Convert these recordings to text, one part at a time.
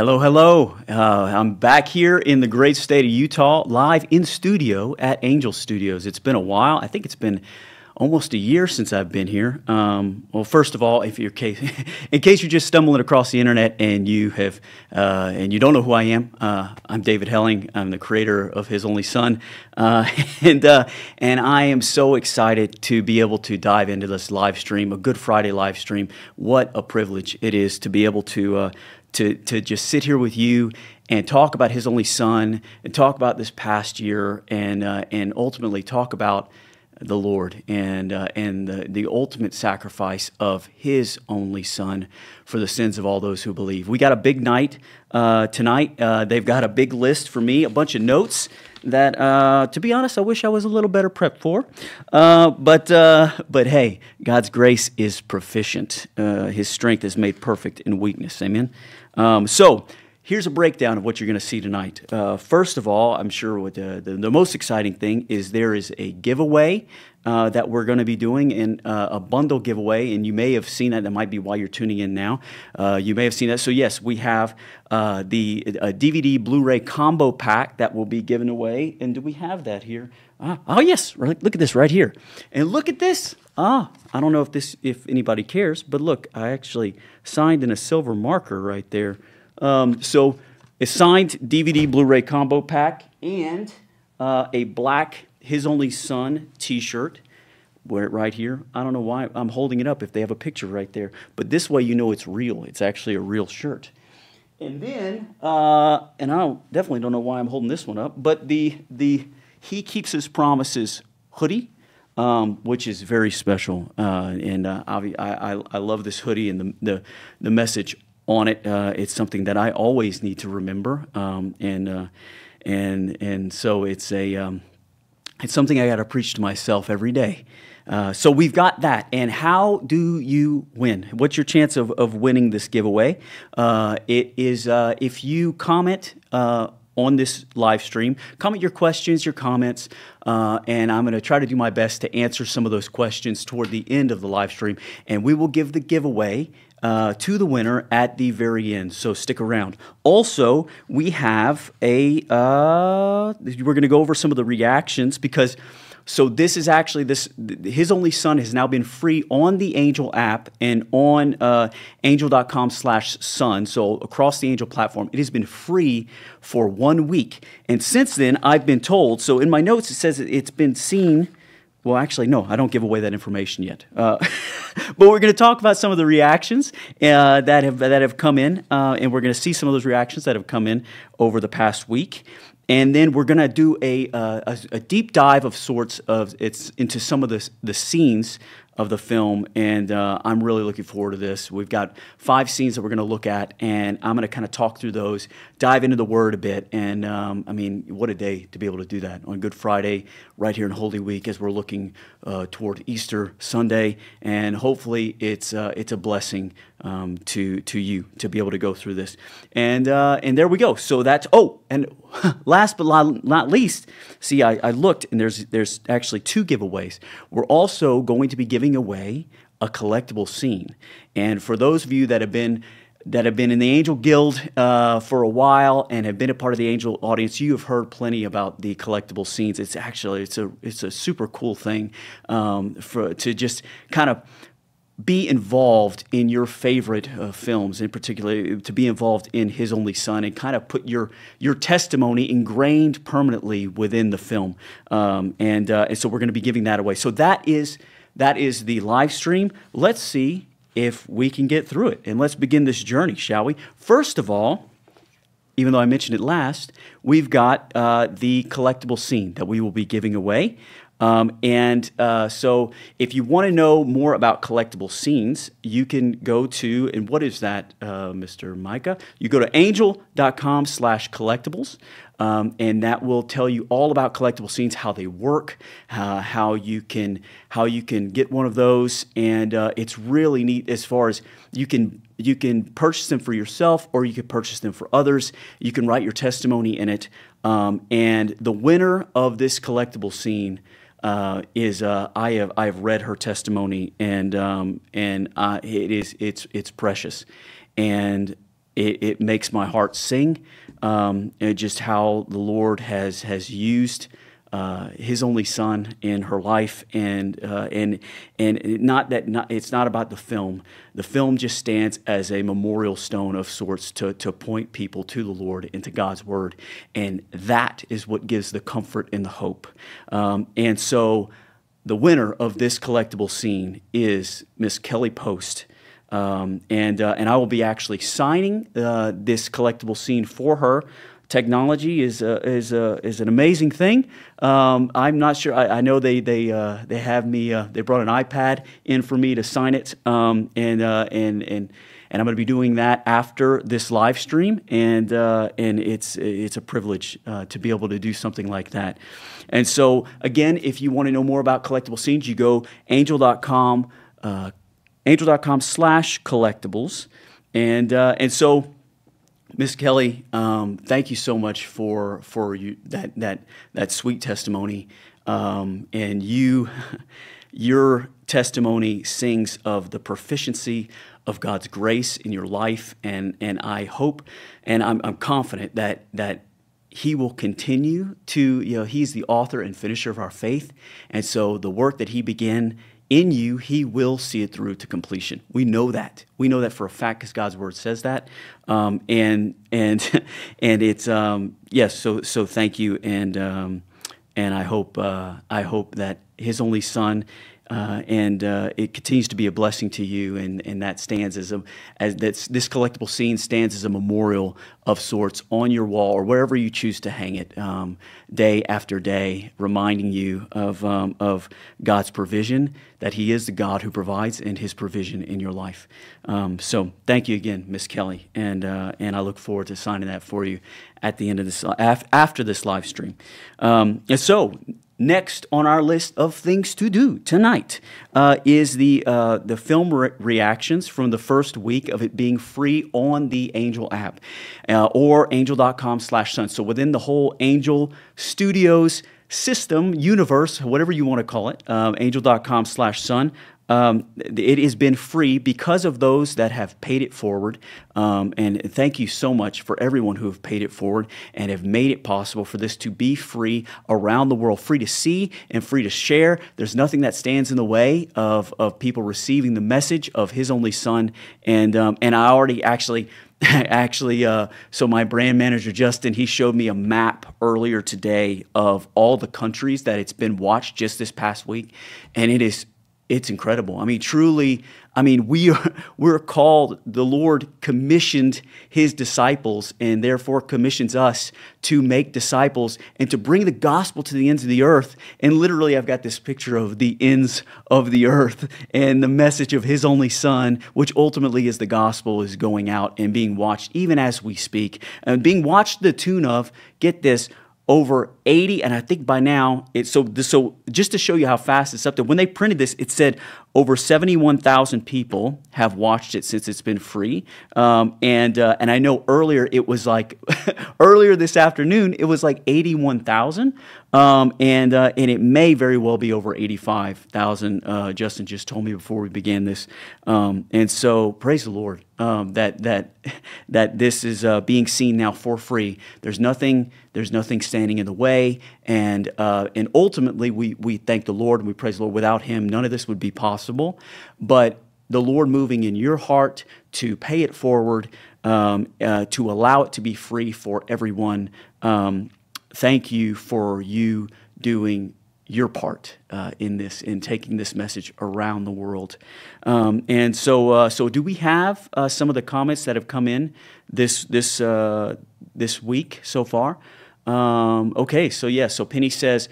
Hello, hello. Uh, I'm back here in the great state of Utah, live in studio at Angel Studios. It's been a while. I think it's been almost a year since I've been here. Um, well, first of all, if you're case, in case you're just stumbling across the internet and you have uh, and you don't know who I am, uh, I'm David Helling. I'm the creator of His Only Son, uh, and uh, and I am so excited to be able to dive into this live stream, a Good Friday live stream. What a privilege it is to be able to uh, to, to just sit here with you and talk about his only son and talk about this past year and, uh, and ultimately talk about the Lord and, uh, and the, the ultimate sacrifice of his only son for the sins of all those who believe. We got a big night uh, tonight. Uh, they've got a big list for me, a bunch of notes that, uh, to be honest, I wish I was a little better prepped for. Uh, but, uh, but hey, God's grace is proficient. Uh, his strength is made perfect in weakness. Amen. Um, so, here's a breakdown of what you're going to see tonight. Uh, first of all, I'm sure the, the, the, most exciting thing is there is a giveaway uh, that we're going to be doing in uh, a bundle giveaway, and you may have seen that. That might be why you're tuning in now. Uh, you may have seen that. So yes, we have uh, the DVD Blu-ray combo pack that will be given away. And do we have that here? Ah, oh yes, look at this right here, and look at this. Ah, I don't know if this if anybody cares, but look, I actually signed in a silver marker right there. Um, so a signed DVD Blu-ray combo pack and uh, a black His Only Son T-shirt. Wear it right here. I don't know why I'm holding it up if they have a picture right there, but this way you know it's real. It's actually a real shirt. And then, uh, and I definitely don't know why I'm holding this one up, but the the He Keeps His Promises hoodie. Um, which is very special. Uh, and uh, I, I, I, love this hoodie and the, the, the message on it. Uh, it's something that I always need to remember, um, and uh, and and so it's a um, it's something I got to preach to myself every day. Uh, so we've got that. And how do you win? What's your chance of, of winning this giveaway? Uh, it is if you comment on this live stream. Comment your questions, your comments, uh, and I'm going to try to do my best to answer some of those questions toward the end of the live stream. And we will give the giveaway uh, to the winner at the very end. So stick around. Also, we have a, uh, we're going to go over some of the reactions because. So this is actually this. His only son has now been free on the Angel app and on uh, angel.com/son. So across the Angel platform, it has been free for one week. And since then, I've been told. So in my notes, it says it's been seen well, actually, no, I don't give away that information yet. Uh, but we're going to talk about some of the reactions uh, that have that have come in, uh, and we're going to see some of those reactions that have come in over the past week. And then we're going to do a, uh, a, a, deep dive of sorts of it's into some of the, the scenes of the film, and uh, I'm really looking forward to this. We've got five scenes that we're going to look at, and I'm going to kind of talk through those, dive into the Word a bit, and um, I mean, what a day to be able to do that on Good Friday, right here in Holy Week, as we're looking uh, toward Easter Sunday, and hopefully it's uh, it's a blessing um, to to you to be able to go through this, and uh, and there we go. So that's oh, and last but not least, see, I, I looked, and there's there's actually two giveaways. We're also going to be giving away a collectible scene. And for those of you that have been that have been in the Angel Guild uh, for a while and have been a part of the Angel audience, you have heard plenty about the collectible scenes. It's actually it's a it's a super cool thing um, for to just kind of be involved in your favorite uh, films, in particular, to be involved in His Only Son, and kind of put your your testimony ingrained permanently within the film. Um, and uh, and so we're going to be giving that away. So that is that is the live stream. Let's see if we can get through it. And let's begin this journey, shall we? First of all, even though I mentioned it last, we've got uh, the collectible scene that we will be giving away. Um, and uh, so, if you want to know more about collectible scenes, you can go to, and what is that, uh, Mr. Micah? You go to angel.com slash collectibles. Um, and that will tell you all about collectible scenes, how they work, uh, how you can how you can get one of those, and uh, it's really neat as far as you can you can purchase them for yourself or you can purchase them for others. You can write your testimony in it, um, and the winner of this collectible scene. Uh, is uh, I have I have read her testimony and um, and uh, it is it's it's precious, and it, it makes my heart sing. Um, just how the Lord has has used uh, His only Son in her life, and uh, and and not that not, it's not about the film. The film just stands as a memorial stone of sorts to to point people to the Lord and to God's Word, and that is what gives the comfort and the hope. Um, and so, the winner of this collectible scene is Miss Kelly Post. Um, and, uh, and I will be actually signing uh, this collectible scene for her. Technology is, uh, is, uh, is an amazing thing. Um, I'm not sure. I, I know they, they, uh, they have me, uh, they brought an iPad in for me to sign it. Um, and, and, and, and I'm going to be doing that after this live stream, and uh, and it's it's a privilege uh, to be able to do something like that. And so again, if you want to know more about collectible scenes, you go angel.com, uh, angel.com slash collectibles. And, uh, and so, Miss Kelly, um, thank you so much for, for you, that, that, that sweet testimony. Um, and you, your testimony sings of the proficiency of God's grace in your life. And, and I hope and I'm, I'm confident that, that he will continue to, you know, he's the author and finisher of our faith. And so the work that he began in you, he will see it through to completion. We know that. We know that for a fact because God's word says that. Um, and and and it's um, yes. So so thank you, and um, and I hope uh, I hope that His only Son uh, and uh, it continues to be a blessing to you, and, and that stands as a as that's, this collectible scene stands as a memorial of sorts on your wall or wherever you choose to hang it, um, day after day, reminding you of um, of God's provision, that He is the God who provides, and His provision in your life. Um, so, thank you again, Miss Kelly, and uh, and I look forward to signing that for you at the end of this after this live stream. Um, and so Next on our list of things to do tonight uh, is the uh, the film re- reactions from the first week of it being free on the Angel app uh, or angel.com/son. So within the whole Angel Studios system universe, whatever you want to call it, um, angel.com/son. Um, it has been free because of those that have paid it forward. Um, and thank you so much for everyone who have paid it forward and have made it possible for this to be free around the world, free to see and free to share. There's nothing that stands in the way of, of people receiving the message of His only Son. And, um, and I already actually actually uh, so my brand manager justin he showed me a map earlier today of all the countries that it's been watched just this past week and it is it's incredible. I mean, truly, I mean, we are we're called, the Lord commissioned his disciples and therefore commissions us to make disciples and to bring the gospel to the ends of the earth. And literally, I've got this picture of the ends of the earth and the message of his only son, which ultimately is the gospel, is going out and being watched even as we speak. And being watched the tune of, get this, over 80 and i think by now it's so so just to show you how fast it's up there when they printed this it said over 71000 people have watched it since it's been free um, and uh, and i know earlier it was like earlier this afternoon it was like 81000 um, and uh, and it may very well be over 85,000. Uh, Justin just told me before we began this, um, and so praise the Lord um, that that that this is uh, being seen now for free. There's nothing there's nothing standing in the way, and uh, and ultimately we we thank the Lord and we praise the Lord. Without Him, none of this would be possible. But the Lord moving in your heart to pay it forward, um, uh, to allow it to be free for everyone. Um, thank you for you doing your part uh, in this, in taking this message around the world. Um, and so, uh, so do we have uh, some of the comments that have come in this this uh, this week so far? Um, okay, so yes, yeah, so Penny says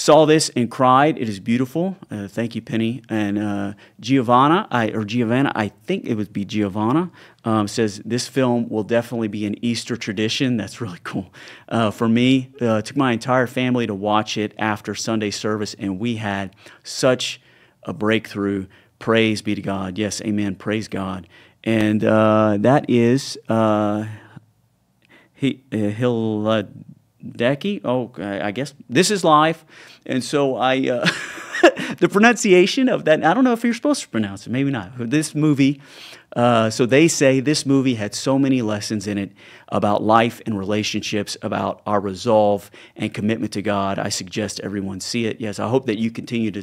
saw this and cried. It is beautiful. Uh, thank you, Penny. And uh, Giovanna, I, or Giovanna, I think it would be Giovanna, um, says this film will definitely be an Easter tradition. That's really cool. Uh, for me, uh, took my entire family to watch it after Sunday service, and we had such a breakthrough. Praise be to God. Yes, amen. Praise God. And uh, that is uh, he, uh, Decky. Oh, I guess this is live, and so I uh, the pronunciation of that. I don't know if you're supposed to pronounce it. Maybe not. This movie, Uh, so they say this movie had so many lessons in it about life and relationships, about our resolve and commitment to God. I suggest everyone see it. Yes, I hope that you continue to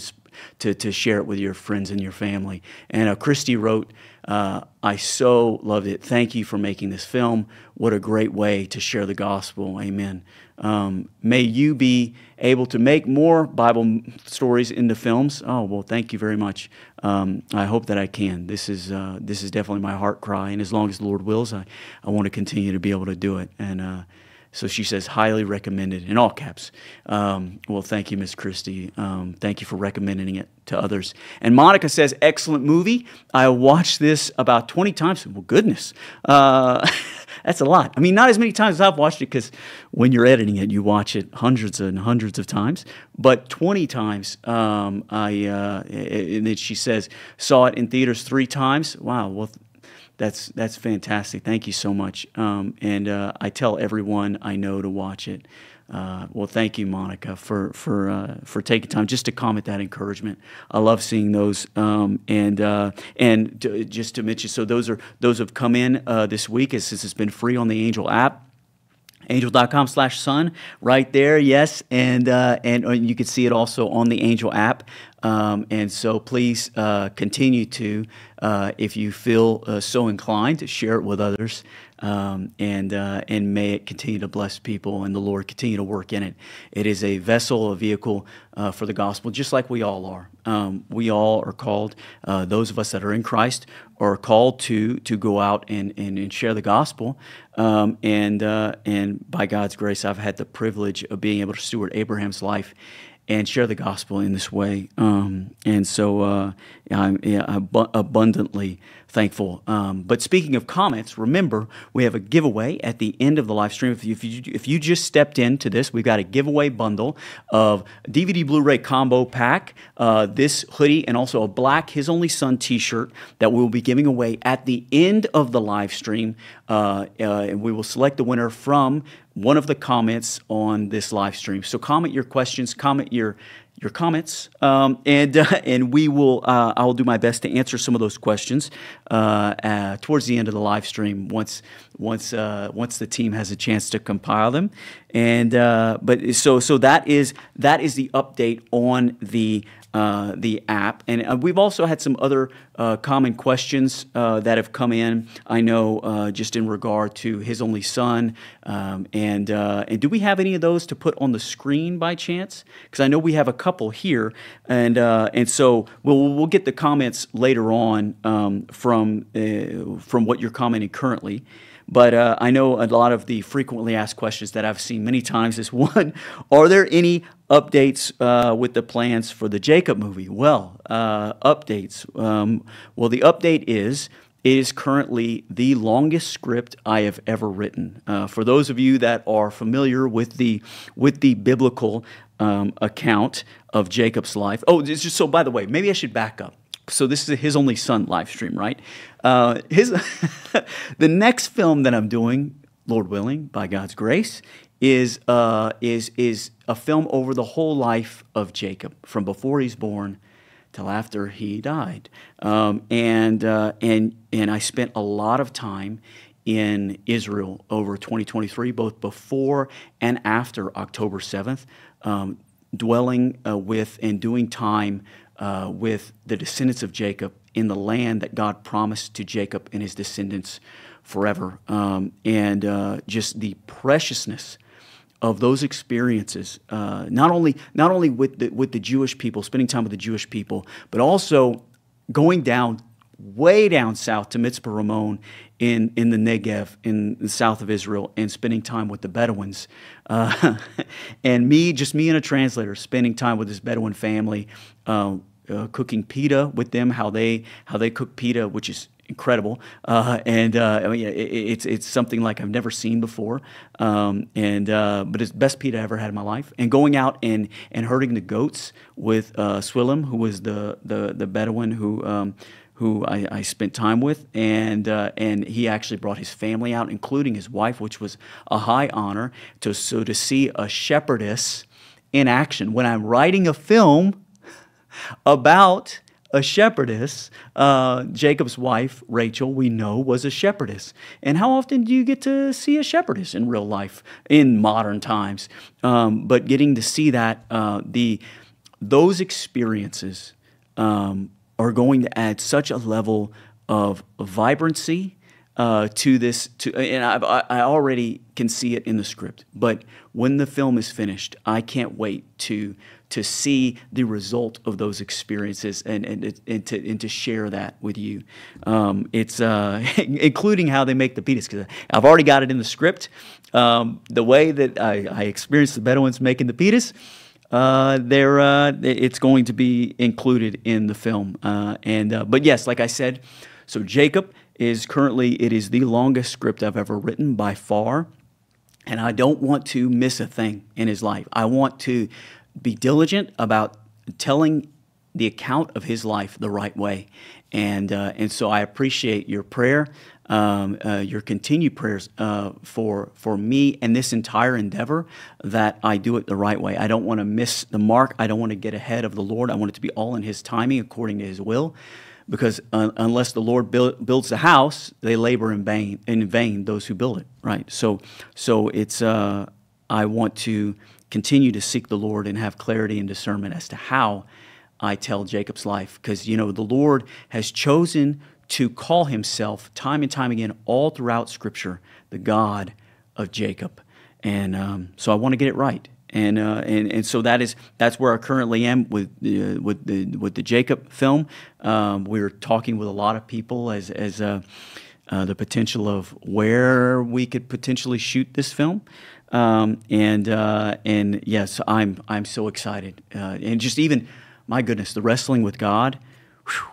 to, to share it with your friends and your family. And uh, Christy wrote, uh, I so loved it. Thank you for making this film. What a great way to share the gospel. Amen. Um, may you be able to make more Bible stories into films. Oh well, thank you very much. Um, I hope that I can. This is uh, this is definitely my heart cry, and as long as the Lord wills, I, I want to continue to be able to do it. And uh, so she says, highly recommended in all caps. Um, well, thank you, Miss Christie. Um, thank you for recommending it to others. And Monica says, excellent movie. I watched this about 20 times. Well, goodness. Uh, that's a lot. I mean, not as many times as I've watched it because when you're editing it, you watch it hundreds and hundreds of times. But 20 times, um, I, uh, and then she says, saw it in theaters three times. Wow. Well, that's that's fantastic. Thank you so much. Um, and uh, I tell everyone I know to watch it. Uh, well, thank you, Monica, for for uh, for taking time just to comment that encouragement. I love seeing those, um, and uh, and to, just to mention, so those are those have come in uh, this week. As this has been free on the Angel app angel.com slash son right there yes and uh, and uh, you can see it also on the angel app. Um, and so please uh, continue to uh, if you feel uh, so inclined to share it with others um, and uh, and may it continue to bless people and the lord continue to work in it. It is a vessel a vehicle for the gospel just like we all are. Um, we all are called those of us that are in christ are called to to go out and, and, and share the gospel. Um, and, uh, and by God's grace, I've had the privilege of being able to steward Abraham's life and share the gospel in this way. Um, and so uh, I'm yeah, ab- abundantly thankful. Um, but speaking of comments, remember we have a giveaway at the end of the live stream. If you, if you, if you just stepped into this, we've got a giveaway bundle of DVD Blu-ray combo pack, uh, this hoodie, and also a black His Only Son T-shirt that we will be giving away at the end of the live stream. Uh, uh, and we will select the winner from one of the comments on this live stream. So comment your questions, comment your your comments, um, and uh, and we will. Uh, I will do my best to answer some of those questions uh, uh towards the end of the live stream once once uh, once the team has a chance to compile them. And uh, but so so that is that is the update on the uh, the app. And uh, we've also had some other uh, common questions uh, that have come in. I know uh, just in regard to his only son. Um, and and do we have any of those to put on the screen by chance? Because I know we have a couple here, and and so we'll we'll get the comments later on um, from from what you're commenting currently. But uh, I know a lot of the frequently asked questions that I've seen many times is one, are there any updates uh, with the plans for the Jacob movie? Well, uh, updates. Um, well, the update is it is currently the longest script I have ever written. Uh, for those of you that are familiar with the with the biblical um, account of Jacob's life. Oh, just so by the way, maybe I should back up so this is his only son live stream, right? Uh, his the next film that I'm doing, Lord willing, by God's grace, is uh, is is a film over the whole life of Jacob, from before he's born till after he died, um, and uh, and and I spent a lot of time in Israel over 2023, both before and after October 7th, um, dwelling uh, with and doing time uh, with the descendants of Jacob in the land that God promised to Jacob and his descendants forever. Um, and uh, just the preciousness of those experiences, uh, not only not only with the, with the Jewish people, spending time with the Jewish people, but also going down way down south to Mitzpe Ramon in, in the Negev in the south of Israel and spending time with the Bedouins. Uh, and me, just me and a translator, spending time with this Bedouin family, uh, uh, cooking pita with them, how they, how they cook pita, which is incredible, uh, and uh, I mean, it, it's it's something like I've never seen before, um, and uh, but it's best pita I ever had in my life. And going out and and herding the goats with uh, who was the the the Bedouin who um, who I, I, spent time with, and uh, and he actually brought his family out, including his wife, which was a high honor. To so to see a shepherdess in action when I'm writing a film about a shepherdess. Uh, Jacob's wife, Rachel, we know, was a shepherdess. And how often do you get to see a shepherdess in real life in modern times? Um, but getting to see that, uh, the those experiences um, are going to add such a level of vibrancy uh, to this. To and I've, I already can see it in the script. But when the film is finished, I can't wait to to see the result of those experiences and and, and to and to share that with you. Um, it's uh, including how they make the pitas because I've already got it in the script. Um, the way that I, I experienced the Bedouins making the pitas. Uh, uh, it's going to be included in the film, uh, and uh, but yes, like I said, so Jacob is currently it is the longest script I've ever written by far. And I don't want to miss a thing in his life. I want to be diligent about telling the account of his life the right way. And, uh, and so I appreciate your prayer, um, uh, your continued prayers uh, for, for me and this entire endeavor that I do it the right way. I don't want to miss the mark. I don't want to get ahead of the Lord. I want it to be all in his timing according to his will because unless the Lord build, builds the house, they labor in vain. In vain, those who build it. Right. So, so it's. Uh, I want to continue to seek the Lord and have clarity and discernment as to how I tell Jacob's life, because you know the Lord has chosen to call Himself time and time again, all throughout Scripture, the God of Jacob, and um, so I want to get it right and uh, and and so that is that's where I currently am with uh, with the with the Jacob film. Um, we're talking with a lot of people as as uh, uh, the potential of where we could potentially shoot this film. Um, and uh, and yes, I'm I'm so excited, uh, and just even my goodness, the wrestling with God, whew,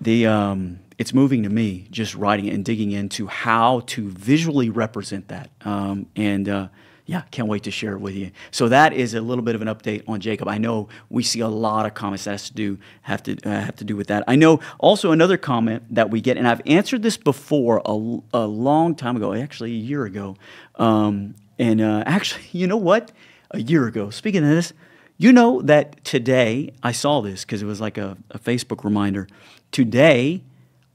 the um, it's moving to me just writing and digging into how to visually represent that, um, and yeah, can't wait to share it with you. So that is a little bit of an update on Jacob. I know we see a lot of comments that has to do have to uh, have to do with that. I know also another comment that we get, and I've answered this before a, a long time ago, actually a year ago. Um, and uh, actually, you know what? A year ago. Speaking of this, you know that today I saw this because it was like a, a Facebook reminder. Today,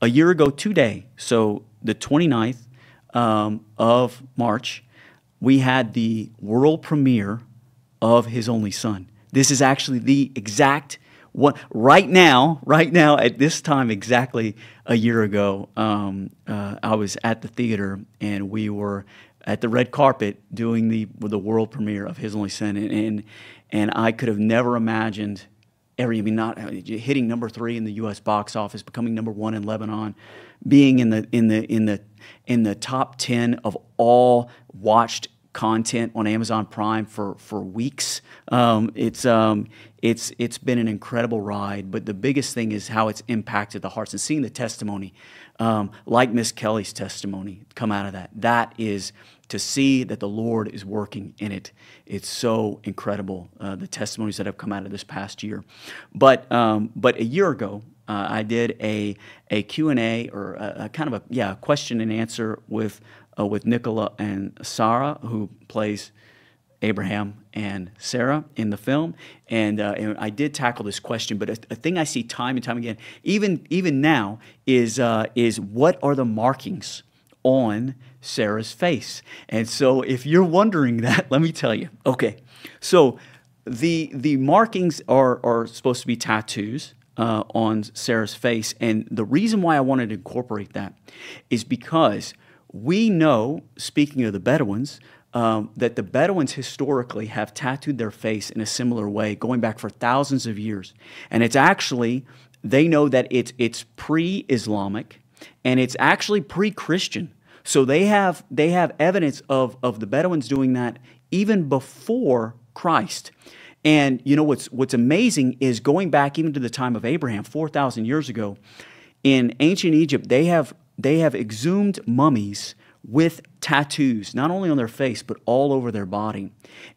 a year ago today, so the 29th um, of March we had the world premiere of His Only Son. This is actually the exact one right now. Right now, at this time, exactly a year ago, um, uh, I was at the theater and we were at the red carpet doing the the world premiere of His Only Son, and and, and I could have never imagined. Every, I mean, not hitting number three in the U.S. box office, becoming number one in Lebanon, being in the in the in the in the top ten of all watched content on Amazon Prime for for weeks. Um, it's um, it's it's been an incredible ride, but the biggest thing is how it's impacted the hearts and seeing the testimony, um, like Miss Kelly's testimony, come out of that. That is to see that the Lord is working in it. It's so incredible uh, the testimonies that have come out of this past year. But um, but a year ago, uh, I did a a Q and A or a, a, kind of a yeah question and answer with uh, with Nicola and Sarah, who plays Abraham and Sarah in the film. And, uh, and, I did tackle this question, but a, a, thing I see time and time again, even even now, is uh, is what are the markings on Sarah's face? And so, if you're wondering that, let me tell you. Okay, so the the markings are are supposed to be tattoos. Uh, on Sarah's face. And the reason why I wanted to incorporate that is because we know, speaking of the Bedouins, um, that the Bedouins historically have tattooed their face in a similar way, going back for thousands of years. And it's actually, they know that it's, it's pre Islamic and it's actually pre Christian. So they have, they have evidence of, of the Bedouins doing that even before Christ. And you know what's, what's amazing is going back even to the time of Abraham, 4,000 years ago, in ancient Egypt, they have they have exhumed mummies with tattoos, not only on their face, but all over their body.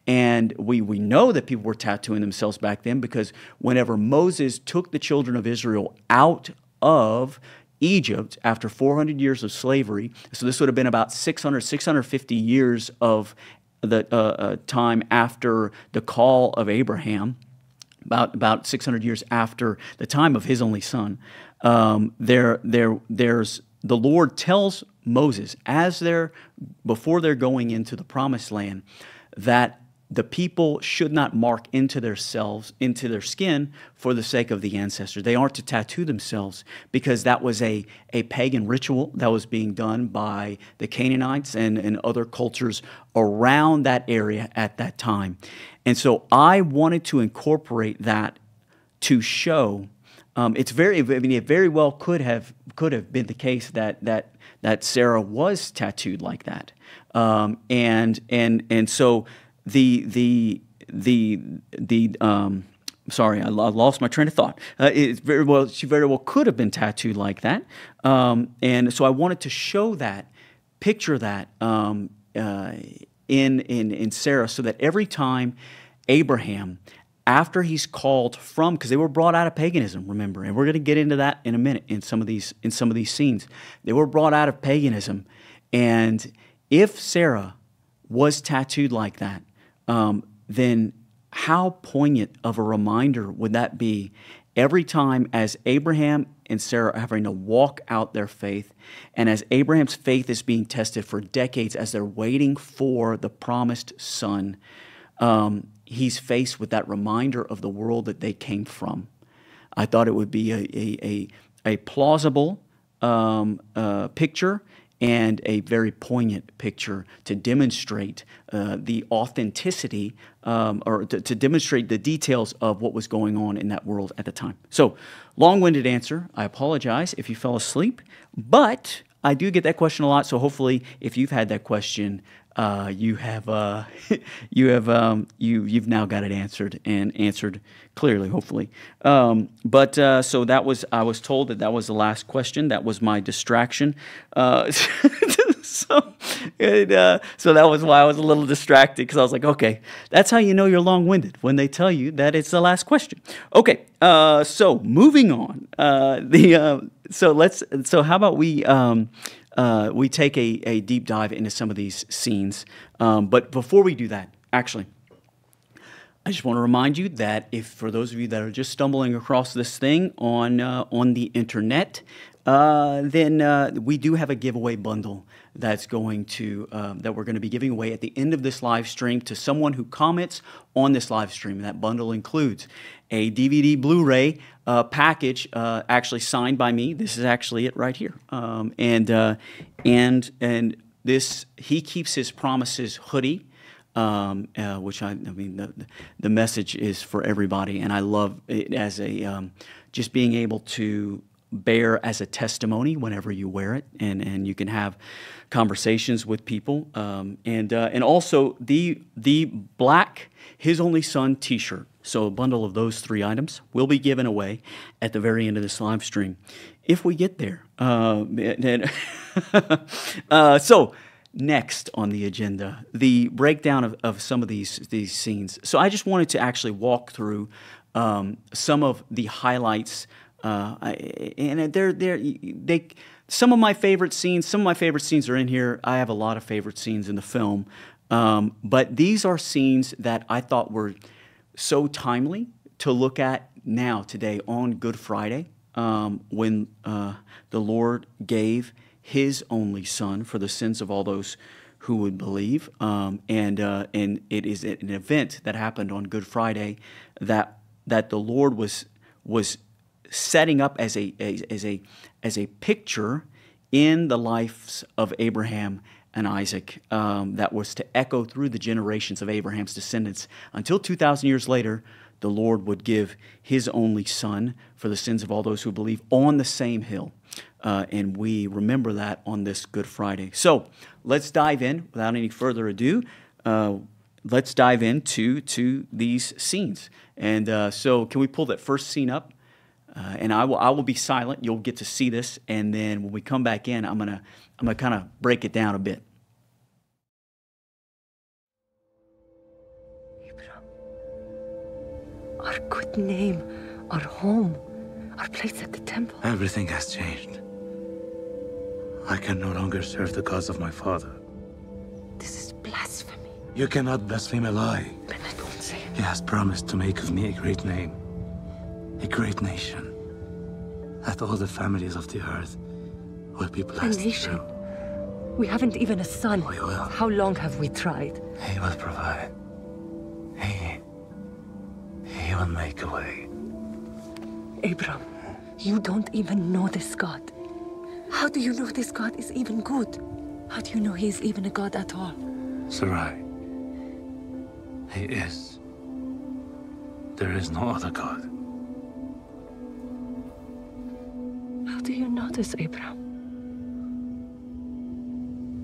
And we, we know that people were tattooing themselves back then because whenever Moses took the children of Israel out of Egypt after 400 years of slavery, so this would have been about 600, 650 years of the uh, uh, time after the call of Abraham. about about 600 years after the time of his only son, um, there there there's the Lord tells Moses as they're before they're going into the promised land that the people should not mark into themselves into their skin for the sake of the ancestors they aren't to tattoo themselves because that was a, a pagan ritual that was being done by the canaanites and, and other cultures around that area at that time. And so i wanted to incorporate that to show um, it's very i mean it very well could have could have been the case that that that sarah was tattooed like that. Um, and and and so the the the the um, sorry, I lost my train of thought. Uh, it very well, she very well could have been tattooed like that, um, and so I wanted to show that, picture that um, uh, in in in Sarah, so that every time Abraham, after he's called from, because they were brought out of paganism, remember, and we're going to get into that in a minute in some of these in some of these scenes, they were brought out of paganism, and if Sarah was tattooed like that, um, then how poignant of a reminder would that be every time as Abraham and Sarah are having to walk out their faith, and as Abraham's faith is being tested for decades as they're waiting for the promised son, um, he's faced with that reminder of the world that they came from. I thought it would be a, a, a, a plausible um, uh, picture and a very poignant picture to demonstrate uh, the authenticity um, or to, to, demonstrate the details of what was going on in that world at the time. So, long winded answer. I apologize if you fell asleep, but I do get that question a lot. So, hopefully, if you've had that question, uh, you have uh, you have um, you you've now got it answered and answered clearly, hopefully. Um, but uh, so that was I was told that that was the last question. That was my distraction. Uh, so uh, so that was why I was a little distracted because I was like, okay, that's how you know you're long winded when they tell you that it's the last question. Okay, uh, so moving on. the so let's so how about we. Um, uh, we take a, a deep dive into some of these scenes. Um, but before we do that, actually, I just want to remind you that if for those of you that are just stumbling across this thing on uh, on the internet, uh, then uh, we do have a giveaway bundle that's going to um, that we're going to be giving away at the end of this live stream to someone who comments on this live stream. And that bundle includes a DVD Blu-ray uh, package, uh, actually signed by me. This is actually it right here, um, and uh, and and this he keeps his promises hoodie. Um, uh, which I, I mean, the, the message is for everybody, and I love it as a um, just being able to bear as a testimony whenever you wear it, and, and you can have conversations with people. Um, and, uh, and also the, the black His Only Son t shirt. So a bundle of those three items will be given away at the very end of this live stream if we get there. Uh, and, uh, so, next on the agenda, the breakdown of, of some of these, these scenes. So, I just wanted to actually walk through um, some of the highlights uh, and they're, they're, they, some of my favorite scenes, some of my favorite scenes are in here. I have a lot of favorite scenes in the film. Um, but these are scenes that I thought were so timely to look at now, today, on Good Friday, um, when uh, the Lord gave his only son for the sins of all those who would believe. Um, and, uh, and it is an event that happened on Good Friday that, that the Lord was, was setting up as a, as a, as a picture in the lives of Abraham and Isaac um, that was to echo through the generations of Abraham's descendants until 2,000 years later, the Lord would give his only son for the sins of all those who believe on the same hill. Uh, and we remember that on this Good Friday. So let's dive in without any further ado. Uh, let's dive into to these scenes. And uh, so, can we pull that first scene up? Uh, and I will, I will be silent. You'll get to see this, and then when we come back in, I'm gonna, I'm gonna kind of break it down a bit. Our good name, our home, our place at the temple. Everything has changed. I can no longer serve the gods of my father. This is blasphemy. You cannot blaspheme a lie. Then I don't say it. He has promised to make of me a great name, a great nation, that all the families of the earth will be blessed? We haven't even a son. We will. How long have we tried? He will provide. He. He will make a way. Abram, you don't even know this God. How do you know this God is even good? How do you know he is even a God at all? Sarai. He is. There is no other God. How do you know this, Abram?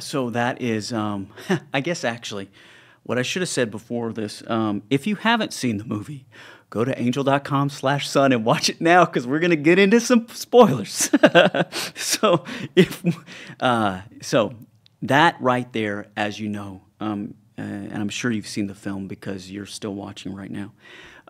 So that is, um, I guess actually, what I should have said before this. Um, if you haven't seen the movie, go to angel.com slash son and watch it now because we're going to get into some spoilers. so, if, uh, so that right there, as you know, um, uh, and I'm sure you've seen the film because you're still watching right now,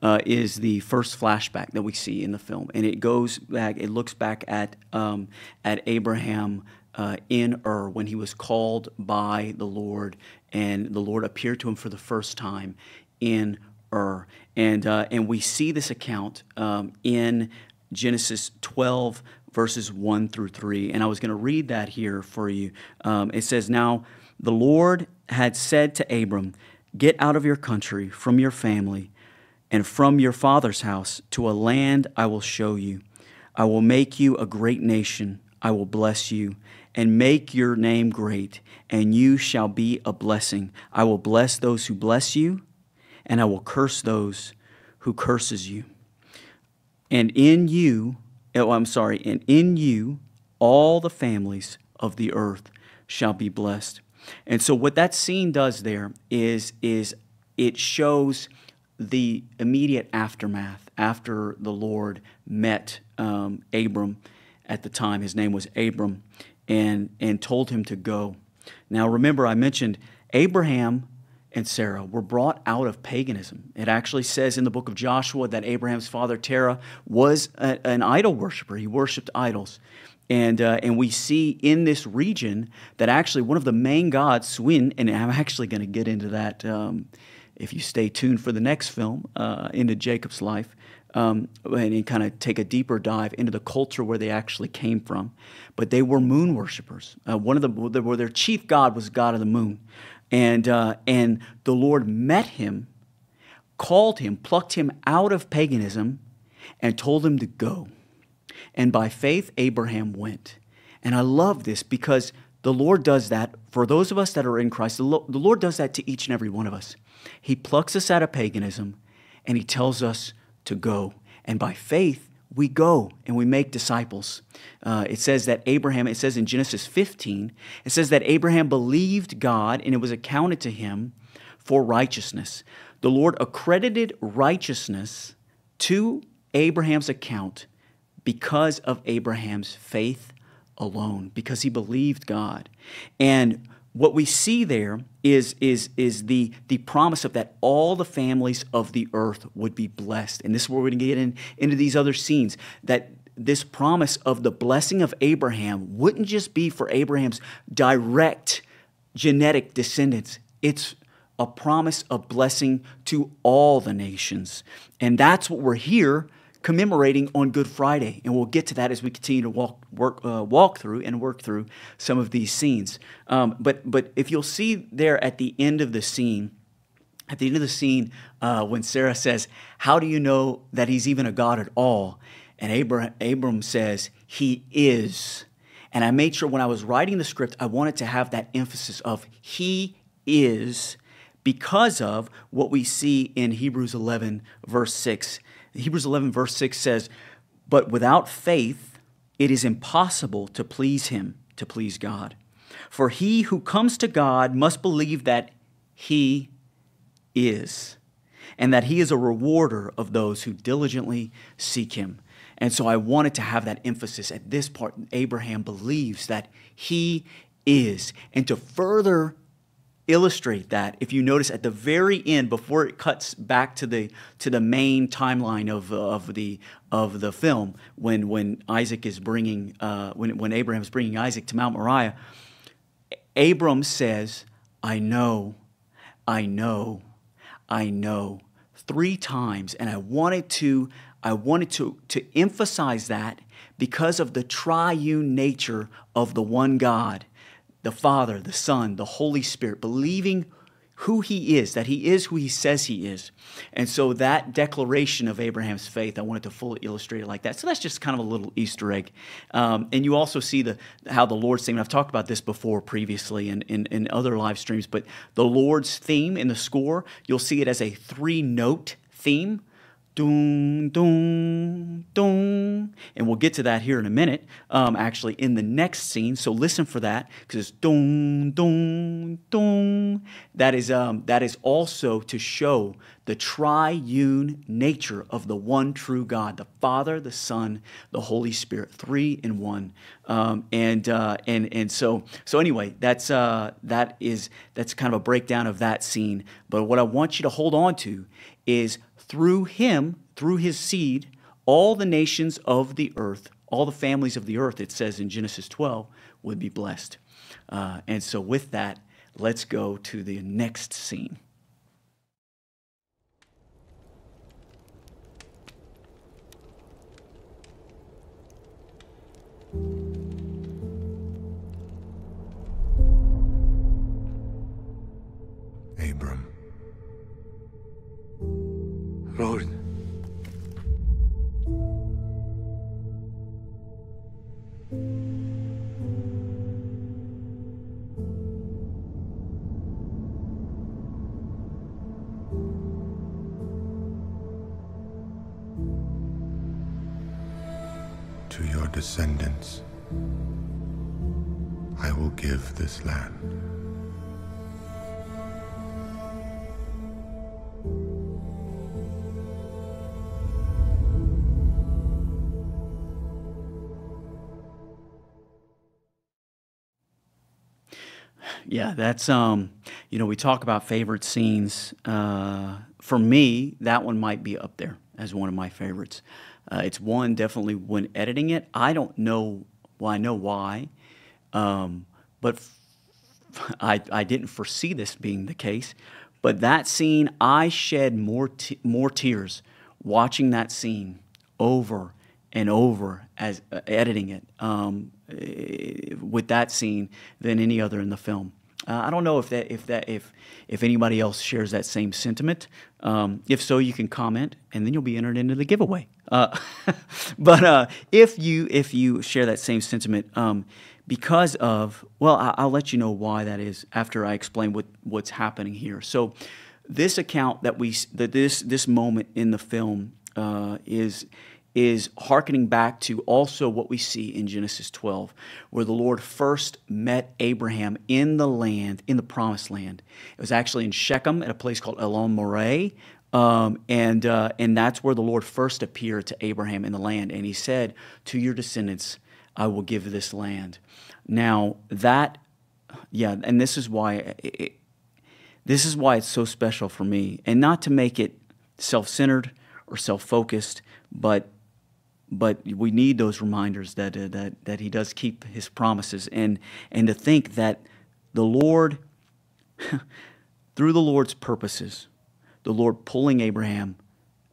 uh, is the first flashback that we see in the film, and it goes back. It looks back at um, at Abraham uh, in Ur when he was called by the Lord, and the Lord appeared to him for the first time in Ur, and uh, and we see this account um, in Genesis 12 verses 1 through 3. And I was going to read that here for you. Um, it says, Now the Lord had said to Abram, Get out of your country, from your family, and from your father's house to a land I will show you. I will make you a great nation. I will bless you and make your name great, and you shall be a blessing. I will bless those who bless you, and I will curse those who curses you. And in you, oh, I'm sorry, and in you all the families of the earth shall be blessed. And so what that scene does there is is it shows the immediate aftermath after the Lord met um, Abram at the time. His name was Abram, and and told him to go. Now remember, I mentioned Abraham and Sarah were brought out of paganism. It actually says in the book of Joshua that Abraham's father Terah was a, an idol worshiper. He worshiped idols. And, uh, and we see in this region that actually one of the main gods, Swin, and I'm actually going to get into that um, if you stay tuned for the next film, uh, into Jacob's life, um, and kind of take a deeper dive into the culture where they actually came from. But they were moon worshippers. Uh, one of the, where their chief god was god of the moon. And, uh, and the Lord met him, called him, plucked him out of paganism, and told him to go. And by faith, Abraham went. And I love this because the Lord does that for those of us that are in Christ. The Lord does that to each and every one of us. He plucks us out of paganism and He tells us to go. And by faith, we go and we make disciples. Uh, it says that Abraham, it says in Genesis 15, it says that Abraham believed God and it was accounted to him for righteousness. The Lord accredited righteousness to Abraham's account because of Abraham's faith alone, because he believed God. And what we see there is, is, is the, the promise of that all the families of the earth would be blessed. And this is where we're going to get in, into these other scenes that this promise of the blessing of Abraham wouldn't just be for Abraham's direct genetic descendants, it's a promise of blessing to all the nations. And that's what we're here commemorating on Good Friday, and we'll get to that as we continue to walk work uh, walk through and work through some of these scenes. Um, but but if you'll see there at the end of the scene, at the end of the scene, uh, when Sarah says, "How do you know that he's even a god at all?" and Abram, Abram says, "He is." And I made sure when I was writing the script, I wanted to have that emphasis of he is because of what we see in Hebrews 11, verse 6. Hebrews 11, verse 6 says, But without faith, it is impossible to please him, to please God. For he who comes to God must believe that he is, and that he is a rewarder of those who diligently seek him. And so I wanted to have that emphasis at this part. Abraham believes that he is. And to further illustrate that, if you notice at the very end, before it cuts back to the to the main timeline of, of the of the film, when when Isaac is bringing uh, when when Abraham is bringing Isaac to Mount Moriah, Abram says, "I know, I know, I know," three times, and I wanted to I wanted to to emphasize that because of the triune nature of the one God the Father, the Son, the Holy Spirit, believing who he is, that he is who he says he is. And so that declaration of Abraham's faith, I wanted to fully illustrate it like that. So that's just kind of a little Easter egg. Um, and you also see the how the Lord's theme, I've talked about this before previously in, in, in other live streams, but the Lord's theme in the score, you'll see it as a three note theme. Doom, doom, doom. And we'll get to that here in a minute, um, actually, in the next scene. So listen for that, because it's doom, doom, doom. That is, um, that is also to show the triune nature of the one true God, the Father, the Son, the Holy Spirit, three in one. Um, and, uh, and, and so, so anyway, that's, uh, that is, that's kind of a breakdown of that scene. But what I want you to hold on to is through him, through his seed, all the nations of the earth, all the families of the earth, it says in Genesis 12, would be blessed. Uh, and so, with that, let's go to the next scene. Abram. To your descendants, I will give this land. Yeah, that's um, you know, we talk about favorite scenes. Uh, for me, that one might be up there as one of my favorites. Uh, it's one definitely when editing it. I don't know. Well, I know why, um, but f- I I didn't foresee this being the case. But that scene, I shed more t- more tears watching that scene over and over as uh, editing it um, eh, with that scene than any other in the film. Uh, I don't know if that if that if if anybody else shares that same sentiment. Um, if so, you can comment, and then you'll be entered into the giveaway. Uh, but uh, if you if you share that same sentiment, um, because of well, I, I'll let you know why that is after I explain what what's happening here. So, this account that we that this this moment in the film uh, is is hearkening back to also what we see in Genesis 12, where the Lord first met Abraham in the land, in the promised land. It was actually in Shechem at a place called Elon Moreh. Um, and, uh, and that's where the Lord first appeared to Abraham in the land. And he said, To your descendants, I will give this land. Now, that, yeah, and this is why. It, this is why it's so special for me, and not to make it self centered or self focused, but but we need those reminders that, uh, that, that he does keep his promises. And, and to think that the Lord, through the Lord's purposes, the Lord pulling Abraham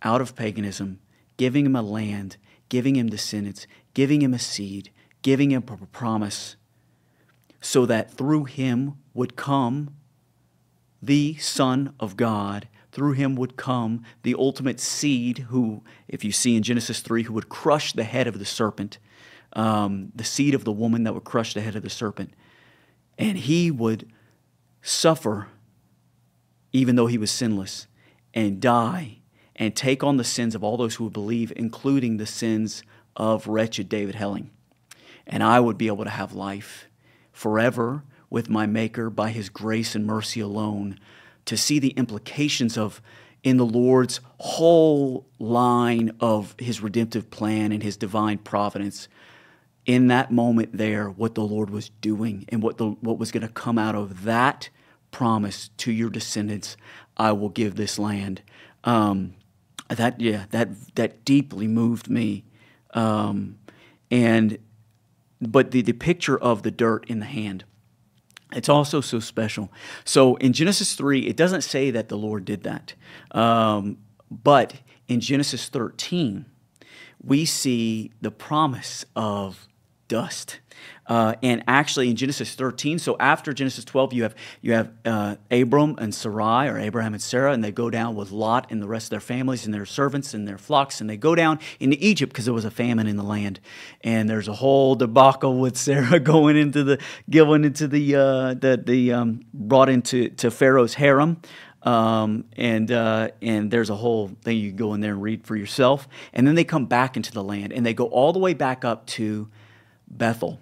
out of paganism, giving him a land, giving him descendants, giving him a seed, giving him a promise, so that through him would come the Son of God through him would come the ultimate seed, who, if you see in Genesis 3, who would crush the head of the serpent, um, the seed of the woman that would crush the head of the serpent. And he would suffer, even though he was sinless, and die and take on the sins of all those who would believe, including the sins of wretched David Helling. And I would be able to have life forever with my Maker by his grace and mercy alone to see the implications of in the Lord's whole line of his redemptive plan and his divine providence. In that moment there, what the Lord was doing and what, the, what was going to come out of that promise to your descendants, I will give this land. Um, that yeah, that that deeply moved me. Um, and but the, the picture of the dirt in the hand it's also so special. So in Genesis 3, it doesn't say that the Lord did that. Um, but in Genesis 13, we see the promise of dust. Uh, and actually, in Genesis 13, so after Genesis 12, you have you have uh, Abram and Sarai, or Abraham and Sarah, and they go down with Lot and the rest of their families and their servants and their flocks, and they go down into Egypt because there was a famine in the land, and there's a whole debacle with Sarah going into the going into the uh, the the um, brought into to Pharaoh's harem. Um, and uh, and there's a whole thing you go in there and read for yourself. And then they come back into the land, and they go all the way back up to Bethel.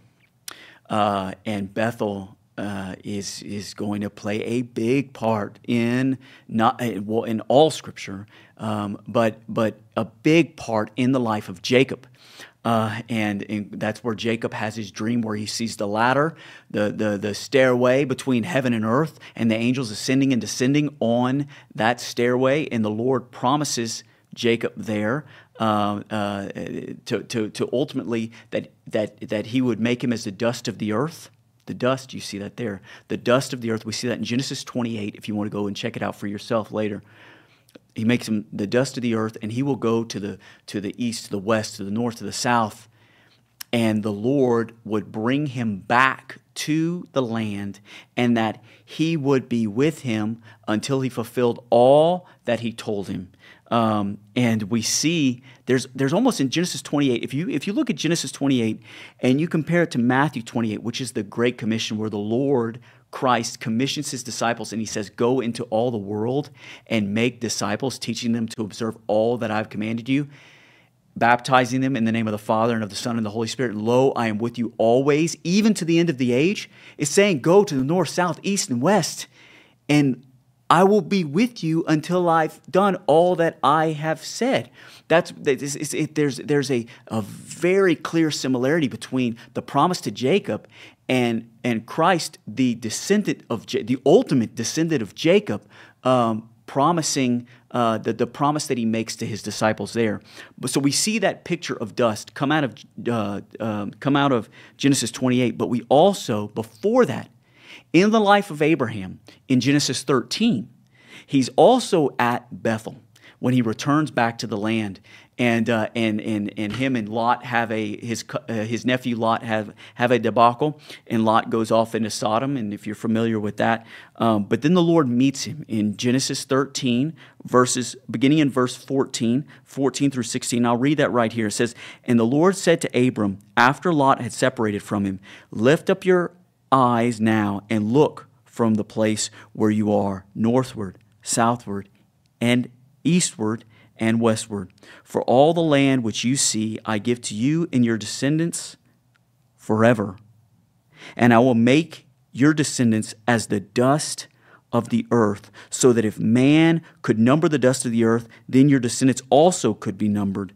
Uh, and Bethel uh, is is going to play a big part in not uh, well in all Scripture, um, but but a big part in the life of Jacob. Uh, and, and, that's where Jacob has his dream, where he sees the ladder, the, the, the stairway between heaven and earth, and the angels ascending and descending on that stairway. And the Lord promises Jacob there uh, uh, to, to, to ultimately that, that, that he would make him as the dust of the earth. The dust, you see that there. The dust of the earth. We see that in Genesis 28 if you want to go and check it out for yourself later. He makes him the dust of the earth, and he will go to the, to the east, to the west, to the north, to the south. And the Lord would bring him back to the land, and that he would be with him until he fulfilled all that he told him. Um, and we see there's there's almost in Genesis 28. If you if you look at Genesis 28 and you compare it to Matthew 28, which is the Great Commission, where the Lord Christ commissions his disciples and he says, "Go into all the world and make disciples, teaching them to observe all that I've commanded you." baptizing them in the name of the Father and of the Son and the Holy Spirit. Lo, I am with you always, even to the end of the age. It's saying, go to the north, south, east, and west, and I will be with you until I've done all that I have said. That's it's, it, there's there's a, a very clear similarity between the promise to Jacob and and Christ, the descendant of the ultimate descendant of Jacob, um, promising uh, the, the promise that he makes to his disciples there. But so we see that picture of dust come out of uh, um, come out of Genesis 28. But we also before that in the life of Abraham in Genesis 13. He's also at Bethel when he returns back to the land. And, uh, and, and, and him and Lot have a, his, uh, his nephew Lot have, have a debacle, and Lot goes off into Sodom, and if you're familiar with that. Um, but then the Lord meets him in Genesis 13, verses, beginning in verse 14, 14 through 16. I'll read that right here. It says, And the Lord said to Abram, after Lot had separated from him, Lift up your eyes now and look from the place where you are, northward, southward, and eastward and westward. For all the land which you see, I give to you and your descendants forever. And I will make your descendants as the dust of the earth, so that if man could number the dust of the earth, then your descendants also could be numbered.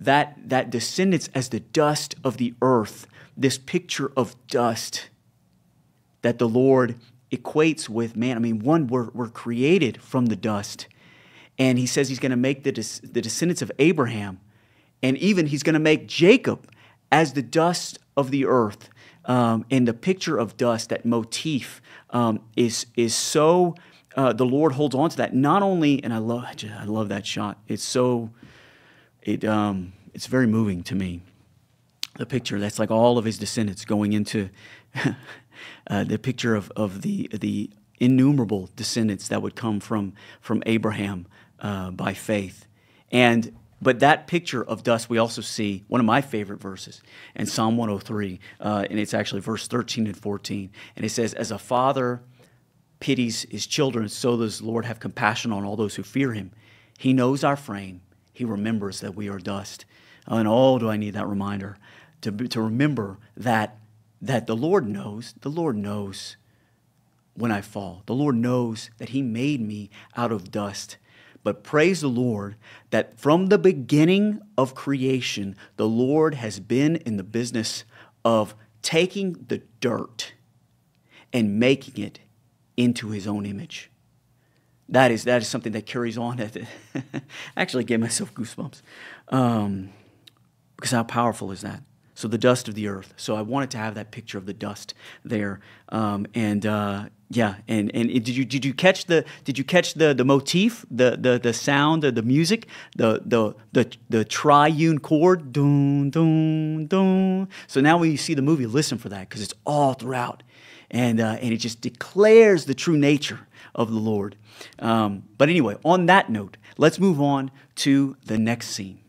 That, that descendants as the dust of the earth, this picture of dust that the Lord equates with man. I mean, one, we're, we're created from the dust. And he says he's going to make the, des- the descendants of Abraham, and even he's going to make Jacob as the dust of the earth. Um, and the picture of dust, that motif, um, is, is so, uh, the Lord holds on to that. Not only, and I love, I love that shot. It's so, it, um, it's very moving to me. The picture, that's like all of his descendants going into uh, the picture of, of the, the innumerable descendants that would come from, from Abraham uh, by faith. And but that picture of dust, we also see one of my favorite verses in Psalm 103, uh, and it's actually verse 13 and 14. And it says, As a father pities his children, so does the Lord have compassion on all those who fear him. He knows our frame, he remembers that we are dust. And oh, do I need that reminder to, to remember that that the Lord knows, the Lord knows when I fall. The Lord knows that He made me out of dust. But praise the Lord that from the beginning of creation, the Lord has been in the business of taking the dirt and making it into his own image. That is, that is something that carries on. I actually gave myself goosebumps. Um, because how powerful is that? So the dust of the earth. So I wanted to have that picture of the dust there. Um, and uh, yeah, and, and did you did you catch the did you catch the the motif, the the the sound, the, the music, the the the the triune chord, dun dun dun. So now when you see the movie, listen for that because it's all throughout, and uh, and it just declares the true nature of the Lord. Um, but anyway, on that note, let's move on to the next scene.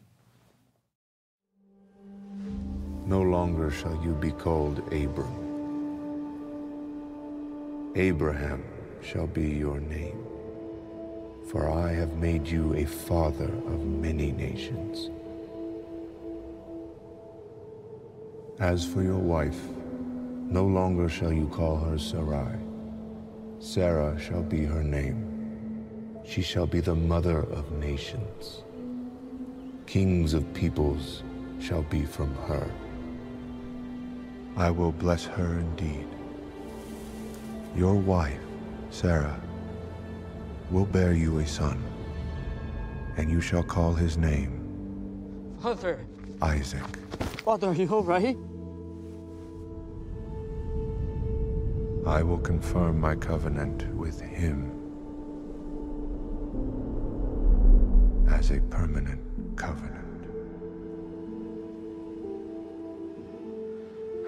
No longer shall you be called Abram. Abraham shall be your name. For I have made you a father of many nations. As for your wife, no longer shall you call her Sarai. Sarah shall be her name. She shall be the mother of nations. Kings of peoples shall be from her. I will bless her indeed. Your wife, Sarah, will bear you a son, and you shall call his name Father, Isaac. Father, are you all right? I will confirm my covenant with him as a permanent covenant.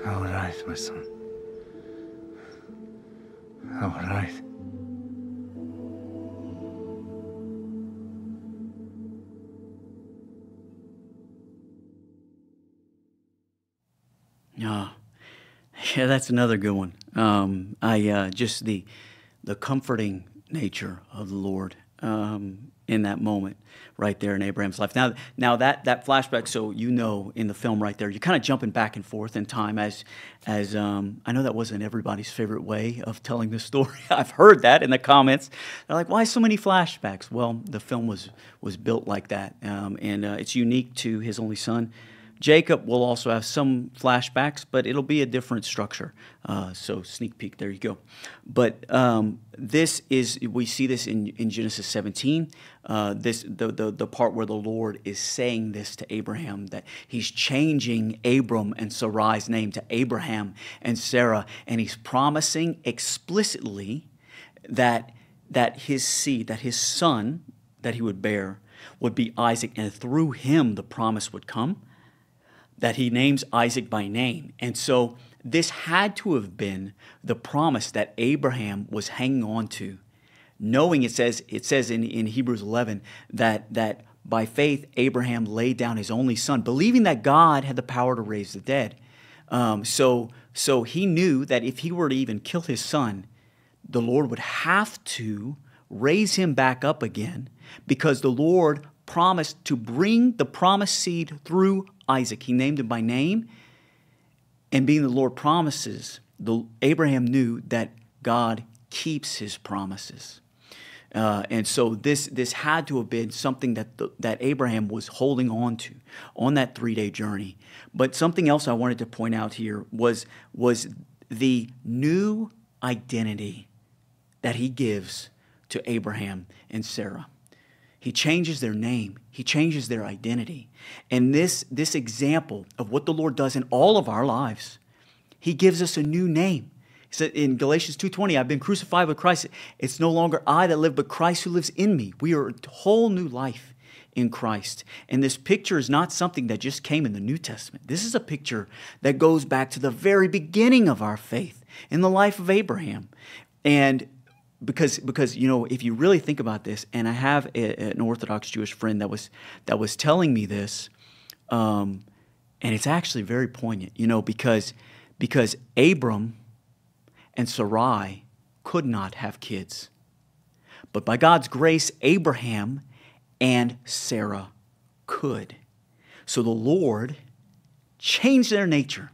All right, my son. All right. Yeah, yeah, that's another good one. Um, I uh, just the the comforting nature of the Lord um, in that moment, right there in Abraham's life. Now, now that that flashback, so you know in the film right there, you're kind of jumping back and forth in time as as um, I know that wasn't everybody's favorite way of telling the story. I've heard that in the comments. They're like, "Why so many flashbacks?" Well, the film was was built like that, um, and uh, it's unique to his only son. Jacob will also have some flashbacks, but it'll be a different structure. Uh, so sneak peek, there you go. But um, this is we see this in, in Genesis 17. Uh, this the, the the part where the Lord is saying this to Abraham that He's changing Abram and Sarai's name to Abraham and Sarah, and He's promising explicitly that that his seed, that his son that he would bear, would be Isaac, and through him the promise would come that he names Isaac by name. And so this had to have been the promise that Abraham was hanging on to, knowing it says it says in, in Hebrews 11 that that by faith Abraham laid down his only son, believing that God had the power to raise the dead. Um, so so he knew that if he were to even kill his son, the Lord would have to raise him back up again because the Lord promised to bring the promised seed through Isaac. He named him by name. And being the Lord promises, the, Abraham knew that God keeps his promises. Uh, and so this this had to have been something that the, that Abraham was holding on to on that three day journey. But something else I wanted to point out here was was the new identity that he gives to Abraham and Sarah. He changes their name. He changes their identity. And this, this example of what the Lord does in all of our lives, He gives us a new name. He said in Galatians 2.20, I've been crucified with Christ. It's no longer I that live, but Christ who lives in me. We are a whole new life in Christ. And this picture is not something that just came in the New Testament. This is a picture that goes back to the very beginning of our faith in the life of Abraham. And because because you know if you really think about this, and I have a, an Orthodox Jewish friend that was that was telling me this, um, and it's actually very poignant, you know, because because Abram and Sarai could not have kids, but by God's grace, Abraham and Sarah could. So the Lord changed their nature,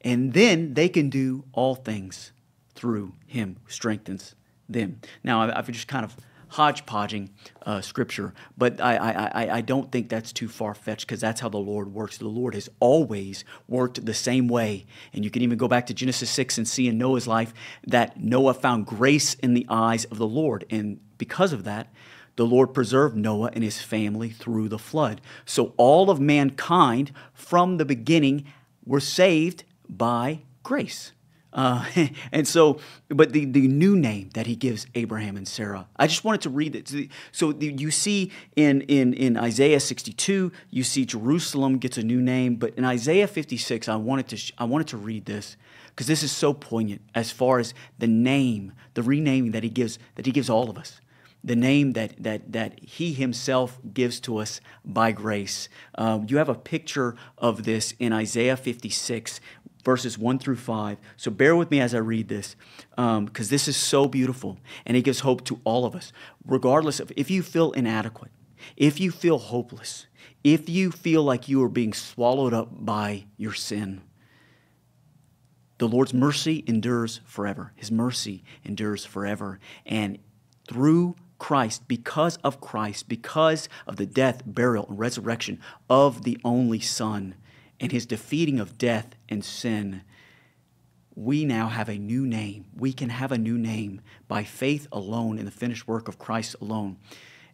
and then they can do all things through Him who strengthens them. Now, I've just kind of hodgepodging uh, scripture, but I, I, I, I don't think that's too far fetched because that's how the Lord works. The Lord has always worked the same way. And you can even go back to Genesis 6 and see in Noah's life that Noah found grace in the eyes of the Lord. And because of that, the Lord preserved Noah and his family through the flood. So all of mankind from the beginning were saved by grace. Uh, and so, but the, the new name that he gives Abraham and Sarah, I just wanted to read it. So you see in, in, in Isaiah 62, you see Jerusalem gets a new name, but in Isaiah 56, I wanted to, I wanted to read this because this is so poignant as far as the name, the renaming that he gives, that he gives all of us the name that, that, that he himself gives to us by grace. Uh, you have a picture of this in Isaiah 56, verses 1 through 5. So bear with me as I read this, because um, this is so beautiful and it gives hope to all of us, regardless of if you feel inadequate, if you feel hopeless, if you feel like you are being swallowed up by your sin. The Lord's mercy endures forever. His mercy endures forever. And through Christ, because of Christ, because of the death, burial, and resurrection of the only Son and his defeating of death and sin, we now have a new name. We can have a new name by faith alone in the finished work of Christ alone.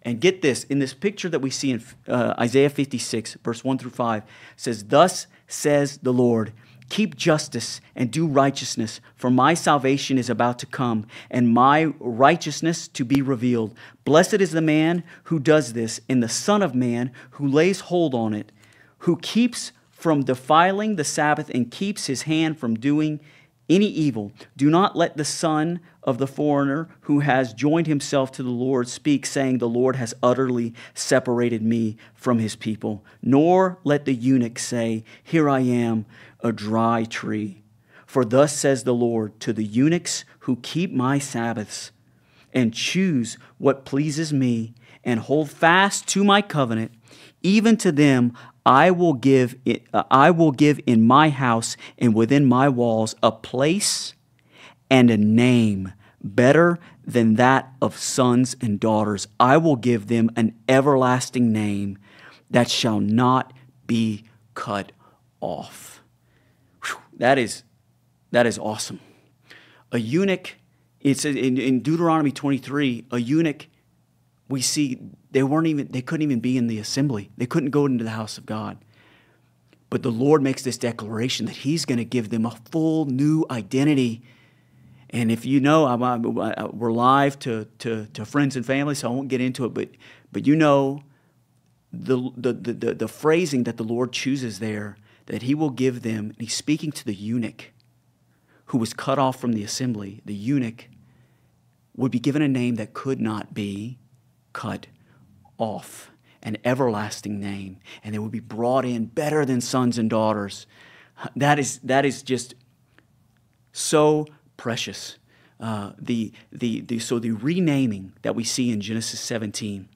And get this in this picture that we see in uh, Isaiah 56, verse 1 through 5, says, Thus says the Lord, Keep justice and do righteousness, for my salvation is about to come, and my righteousness to be revealed. Blessed is the man who does this, and the Son of Man who lays hold on it, who keeps from defiling the Sabbath and keeps his hand from doing any evil. Do not let the son of the foreigner who has joined himself to the Lord speak, saying, The Lord has utterly separated me from his people. Nor let the eunuch say, Here I am a dry tree. For thus says the Lord to the eunuchs who keep my Sabbaths and choose what pleases me and hold fast to my covenant, even to them I will give it, uh, I will give in my house and within my walls a place and a name better than that of sons and daughters. I will give them an everlasting name that shall not be cut off. That is, that is awesome. A eunuch, it's in, in Deuteronomy 23, a eunuch, we see they weren't even, they couldn't even be in the assembly. They couldn't go into the house of God. But the Lord makes this declaration that He's going to give them a full new identity. And if you know, I'm, I'm, we're live to, to, to friends and family, so I won't get into it, but, but you know the, the, the, the phrasing that the Lord chooses there that he will give them, and he's speaking to the eunuch who was cut off from the assembly. The eunuch would be given a name that could not be cut off, an everlasting name, and they would be brought in better than sons and daughters. That is, that is just so precious. Uh, the, the, the, so the renaming that we see in Genesis 17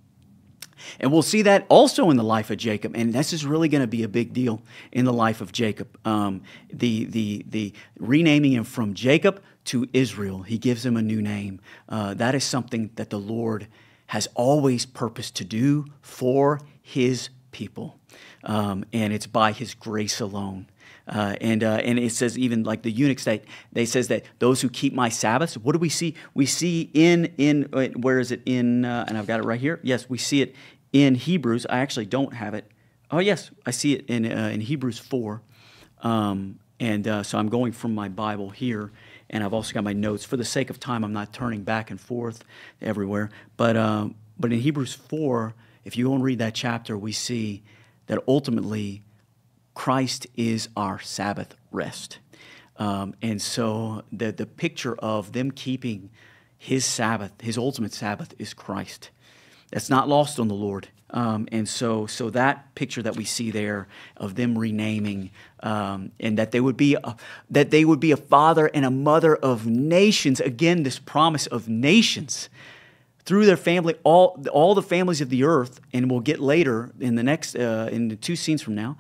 and we'll see that also in the life of Jacob. And this is really going to be a big deal in the life of Jacob. Um, the, the, the renaming him from Jacob to Israel, he gives him a new name. Uh, that is something that the Lord has always purposed to do for his people. Um, and it's by his grace alone. Uh, and uh, and it says even like the eunuchs that they says that those who keep my Sabbaths. What do we see? We see in in where is it in? Uh, and I've got it right here. Yes, we see it in Hebrews. I actually don't have it. Oh yes, I see it in uh, in Hebrews four. Um, and uh, so I'm going from my Bible here, and I've also got my notes. For the sake of time, I'm not turning back and forth everywhere. But but in Hebrews four, if you go and read that chapter, we see that ultimately Christ is our Sabbath rest. Um, and so the, the picture of them keeping his Sabbath, his ultimate Sabbath, is Christ. That's not lost on the Lord. Um, and so, so that picture that we see there of them renaming, um, and that they would be a, that they would be a father and a mother of nations. Again, this promise of nations through their family, all all the families of the earth. And we'll get later in the next uh, in the two scenes from now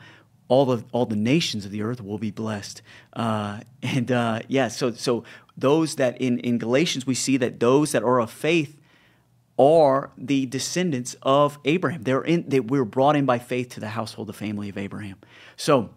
all the all the nations of the earth will be blessed. Uh, and uh, yeah, so so those that in in Galatians we see that those that are of faith are the descendants of Abraham. They're in, they, we were brought in by faith to the household, the family of Abraham. So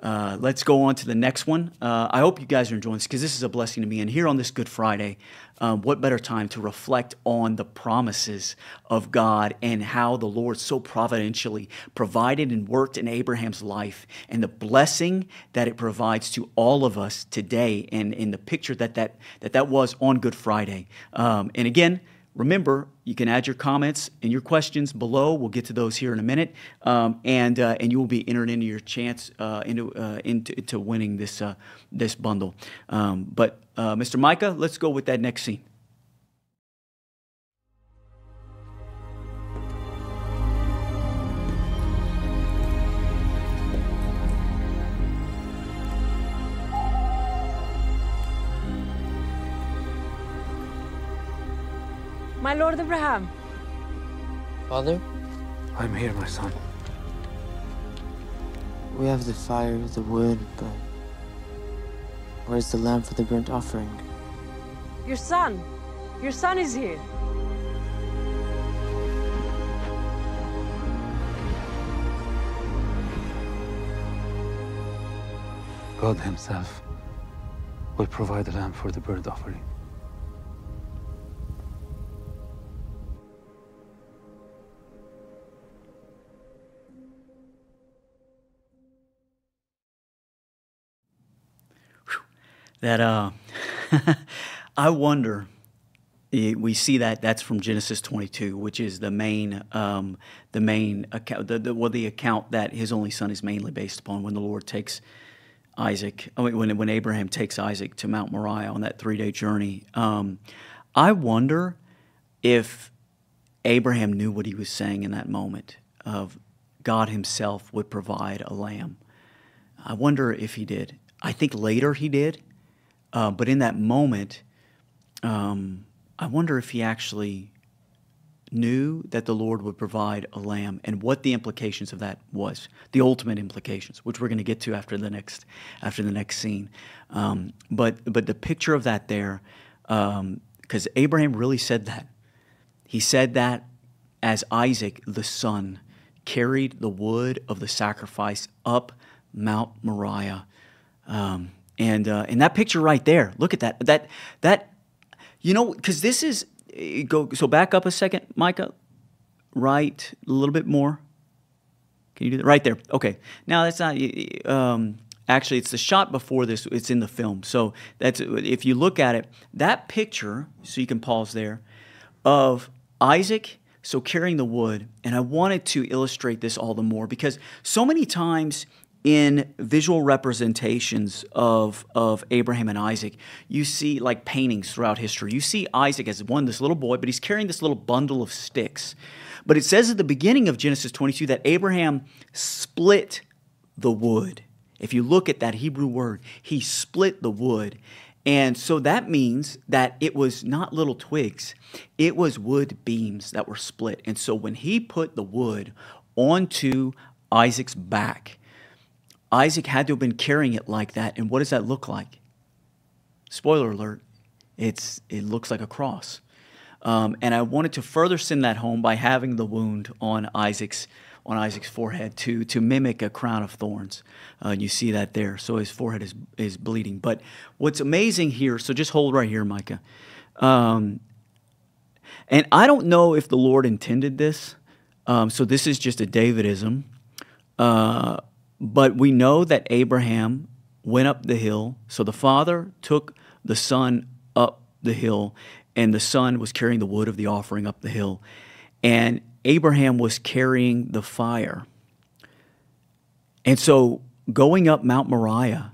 uh, let's go on to the next one. Uh, I hope you guys are enjoying this because this is a blessing to me. And here on this Good Friday, um, what better time to reflect on the promises of God and how the Lord so providentially provided and worked in Abraham's life and the blessing that it provides to all of us today and in the picture that that, that, that was on Good Friday. Um, and again, Remember, you can add your comments and your questions below. We'll get to those here in a minute, um, and uh, and you will be entered into your chance uh, into, uh, into, into winning this uh, this bundle. Um, but uh, Mr. Micah, let's go with that next scene. My Lord Abraham. Father, I'm here, my son. we have the fire, the wood, but where's the lamb for the burnt offering? Your son. Your son is here. God Himself will provide a lamb for the burnt offering. That uh, I wonder. We see that that's from Genesis 22, which is the main, um, the main account, the, the, well, the account that his only son is mainly based upon. When the Lord takes Isaac, I mean, when when Abraham takes Isaac to Mount Moriah on that three day journey, um, I wonder if Abraham knew what he was saying in that moment of God Himself would provide a lamb. I wonder if he did. I think later he did, uh, but in that moment, um, I wonder if he actually knew that the Lord would provide a lamb and what the implications of that was, the ultimate implications, which we're going to get to after the next after the next scene. Um, but but the picture of that there, because Abraham really said that. He said that as Isaac, the son, carried the wood of the sacrifice up Mount Moriah. Um, and uh, and that picture right there, look at that. That that you know, because this is eh, go so back up a second, Micah. Right, a little bit more. Can you do that right there? Okay. Now that's not. Um, actually, it's the shot before this. It's in the film. So that's if you look at it, that picture. So you can pause there, of Isaac. So carrying the wood, and I wanted to illustrate this all the more because so many times in visual representations of, of Abraham and Isaac, you see like paintings throughout history. You see Isaac as one, this little boy, but he's carrying this little bundle of sticks. But it says at the beginning of Genesis 22 that Abraham split the wood. If you look at that Hebrew word, he split the wood. And so that means that it was not little twigs, it was wood beams that were split. And so when he put the wood onto Isaac's back, Isaac had to have been carrying it like that. And what does that look like? Spoiler alert, it's, it looks like a cross. Um, and I wanted to further send that home by having the wound on Isaac's on Isaac's forehead to to mimic a crown of thorns. Uh, you see that there. So his forehead is is bleeding. But what's amazing here? So just hold right here, Micah. Um, and I don't know if the Lord intended this. Um, so this is just a Davidism. Uh, but we know that Abraham went up the hill. So the father took the son up the hill, and the son was carrying the wood of the offering up the hill. And Abraham was carrying the fire. And so going up Mount Moriah,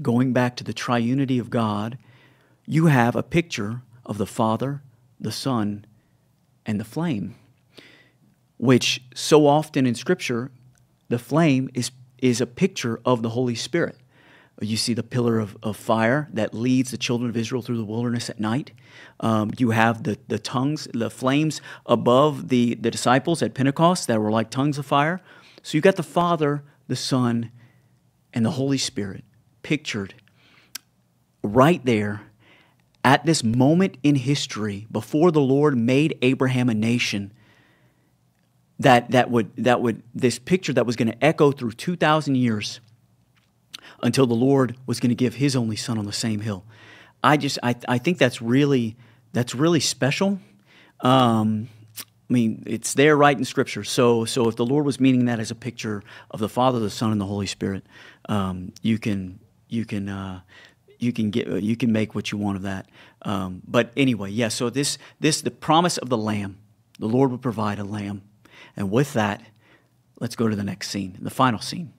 going back to the triunity of God, you have a picture of the Father, the Son, and the flame, which so often in Scripture, the flame is, is a picture of the Holy Spirit. You see the pillar of, of fire that leads the children of Israel through the wilderness at night. Um, you have the, the tongues, the flames above the, the disciples at Pentecost that were like tongues of fire. So you've got the Father, the Son, and the Holy Spirit pictured right there at this moment in history, before the Lord made Abraham a nation, that, that would, that would, this picture that was going to echo through 2,000 years until the Lord was going to give his only son on the same hill. I just, I, I think that's really, that's really special. Um, I mean, it's there right in Scripture. So, so if the Lord was meaning that as a picture of the Father, the Son, and the Holy Spirit, um, you can, you can, uh, you can get, you can make what you want of that. Um, but anyway, yeah. So this, this, the promise of the Lamb, the Lord would provide a lamb, and with that, let's go to the next scene, the final scene.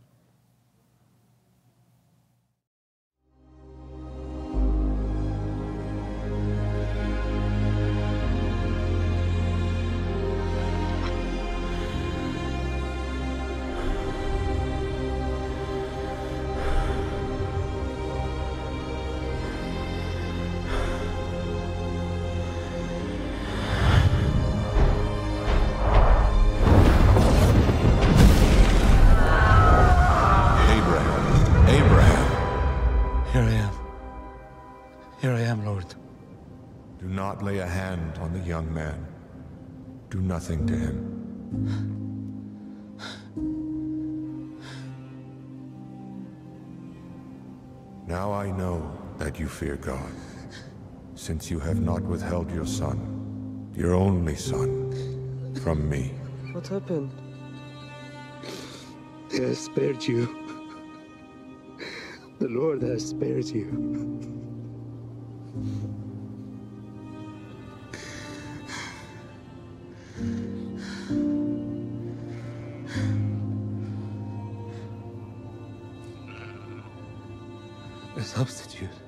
Not lay a hand on the young man. Do nothing to him. Now I know that you fear God, since you have not withheld your son, your only son, from me. What happened? He has spared you. The Lord has spared you. A substitute.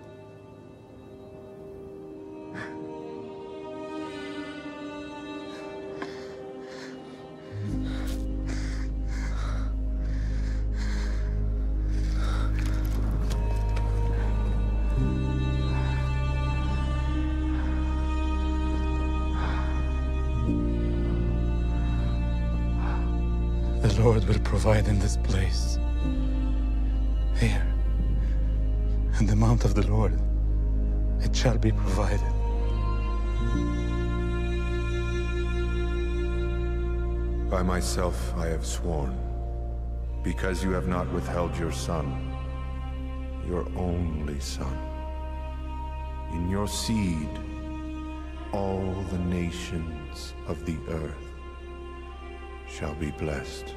The Lord will provide in this place. Here, in the mount of the Lord, it shall be provided. By myself I have sworn, because you have not withheld your son, your only son. In your seed, all the nations of the earth shall be blessed.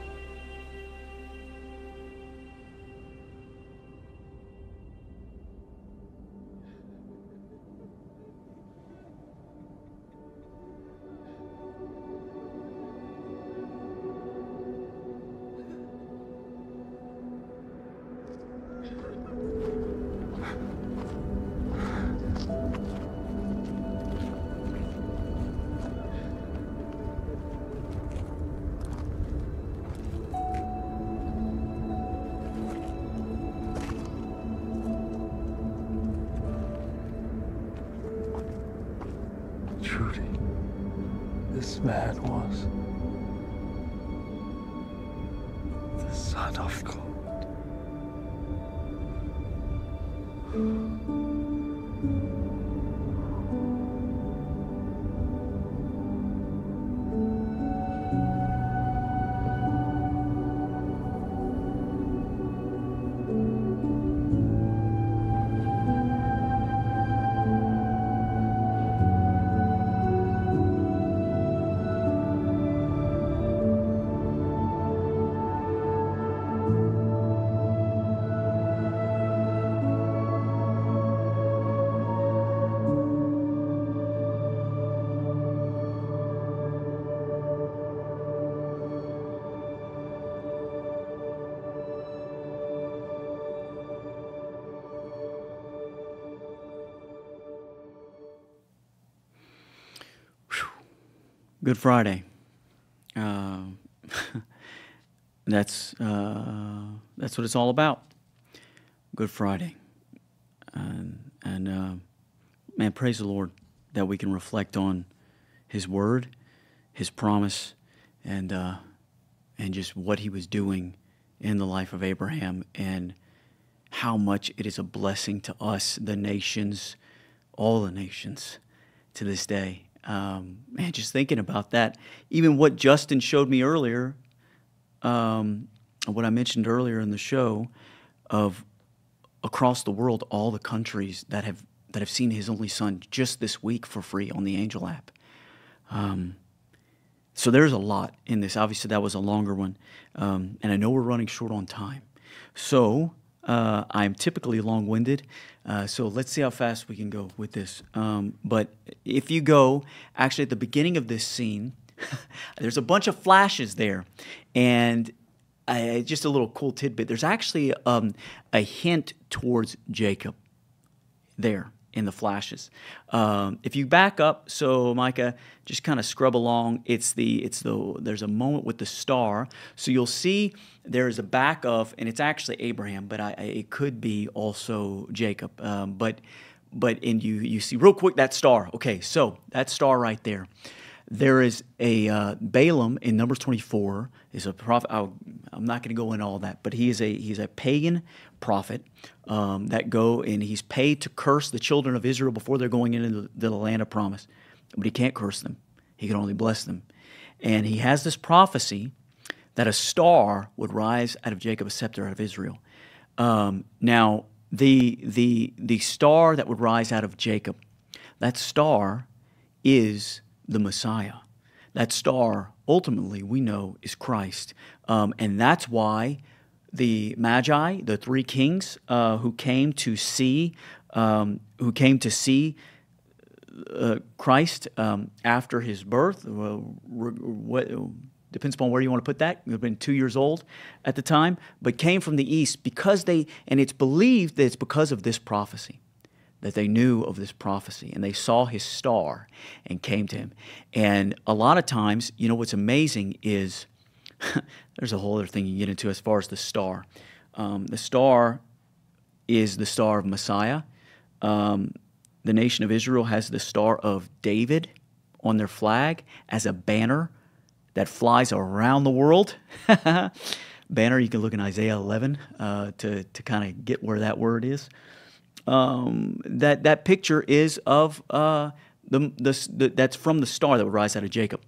Good Friday. Uh, that's uh, that's what it's all about. Good Friday, and and uh, man, praise the Lord that we can reflect on His Word, His promise, and uh, and just what He was doing in the life of Abraham, and how much it is a blessing to us, the nations, all the nations to this day. Um, man, just thinking about that, even what Justin showed me earlier, um, what I mentioned earlier in the show, of across the world, all the countries that have that have seen His only Son just this week for free on the Angel app. Um, so there's a lot in this. Obviously, that was a longer one, um, and I know we're running short on time. So uh, I'm typically long winded, uh, so let's see how fast we can go with this. Um, but if you go, actually, at the beginning of this scene, there's a bunch of flashes there. And I, just a little cool tidbit there's actually um, a hint towards Jacob there in the flashes. Um, if you back up, so Micah, just kind of scrub along. It's the it's the there's a moment with the star, so you'll see there is a back of, and it's actually Abraham, but I, it could be also Jacob. Um, but but and you you see real quick that star. Okay, so that star right there. There is a uh, Balaam in Numbers 24 is a prophet. i am not going to go into all that, but he is a he's a pagan prophet um, that go and he's paid to curse the children of Israel before they're going into the, the land of promise, but he can't curse them. He can only bless them, and he has this prophecy that a star would rise out of Jacob, a scepter out of Israel. Um, now, the the the star that would rise out of Jacob, that star is the Messiah. That star, ultimately, we know is Christ. Um, and that's why the Magi, the three kings uh, who came to see, um, who came to see uh, Christ um, after his birth, uh, what, depends upon where you want to put that. They've been two years old at the time, but came from the east because they, and it's believed that it's because of this prophecy that they knew of this prophecy and they saw his star and came to him. And a lot of times, you know, what's amazing is there's a whole other thing you get into as far as the star. Um, the star is the star of Messiah. Um, the nation of Israel has the star of David on their flag as a banner that flies around the world. banner, you can look in Isaiah 11 uh, to, to kind of get where that word is um, that that picture is of uh, the, the, the, that's from the star that would rise out of Jacob.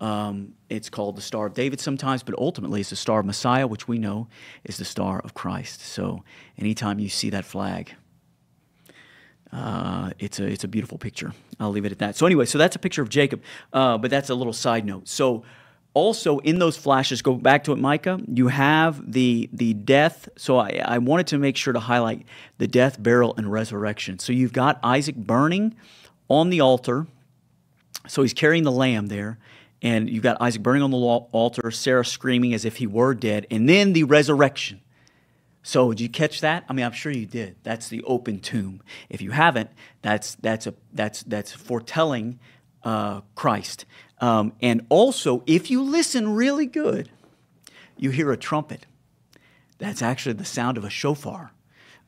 Um, it's called the Star of David sometimes, but ultimately it's the Star of Messiah, which we know is the Star of Christ. So anytime you see that flag, uh, it's a it's a beautiful picture. I'll leave it at that. So anyway, so that's a picture of Jacob, uh, but that's a little side note. So also in those flashes, go back to it, Micah, you have the the death. So I, I wanted to make sure to highlight the death, burial, and resurrection. So you've got Isaac burning on the altar. So he's carrying the lamb there. And you've got Isaac burning on the altar, Sarah screaming as if he were dead, and then the resurrection. So did you catch that? I mean, I'm sure you did. That's the open tomb. If you haven't, that's that's a that's that's foretelling uh, Christ. Um, and also, if you listen really good, you hear a trumpet. That's actually the sound of a shofar,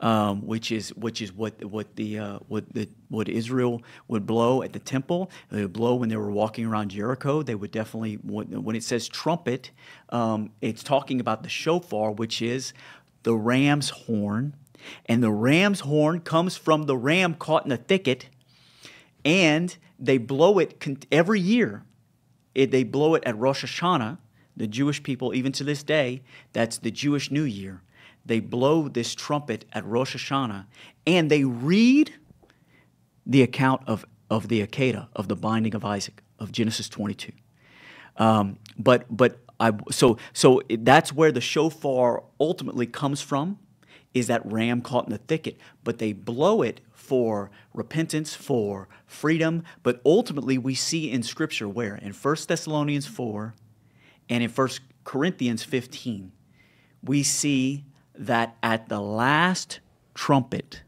um, which is which is what what the uh, what the what Israel would blow at the temple. They would blow when they were walking around Jericho. They would definitely when it says trumpet, um, it's talking about the shofar, which is the ram's horn, and the ram's horn comes from the ram caught in a thicket, and they blow it every year it, they blow it at Rosh Hashanah. The Jewish people, even to this day, that's the Jewish New Year. They blow this trumpet at Rosh Hashanah and they read the account of, of the Akedah, of the binding of Isaac, of Genesis 22. Um, but but I, so, so that's where the shofar ultimately comes from, is that ram caught in the thicket. But they blow it for repentance, for freedom. But ultimately, we see in Scripture where? In 1 Thessalonians 4 and in 1 Corinthians 15, we see that at the last trumpet,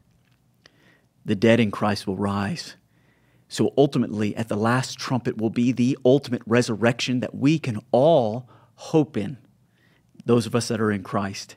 the dead in Christ will rise. So ultimately, at the last trumpet will be the ultimate resurrection that we can all hope in, those of us that are in Christ.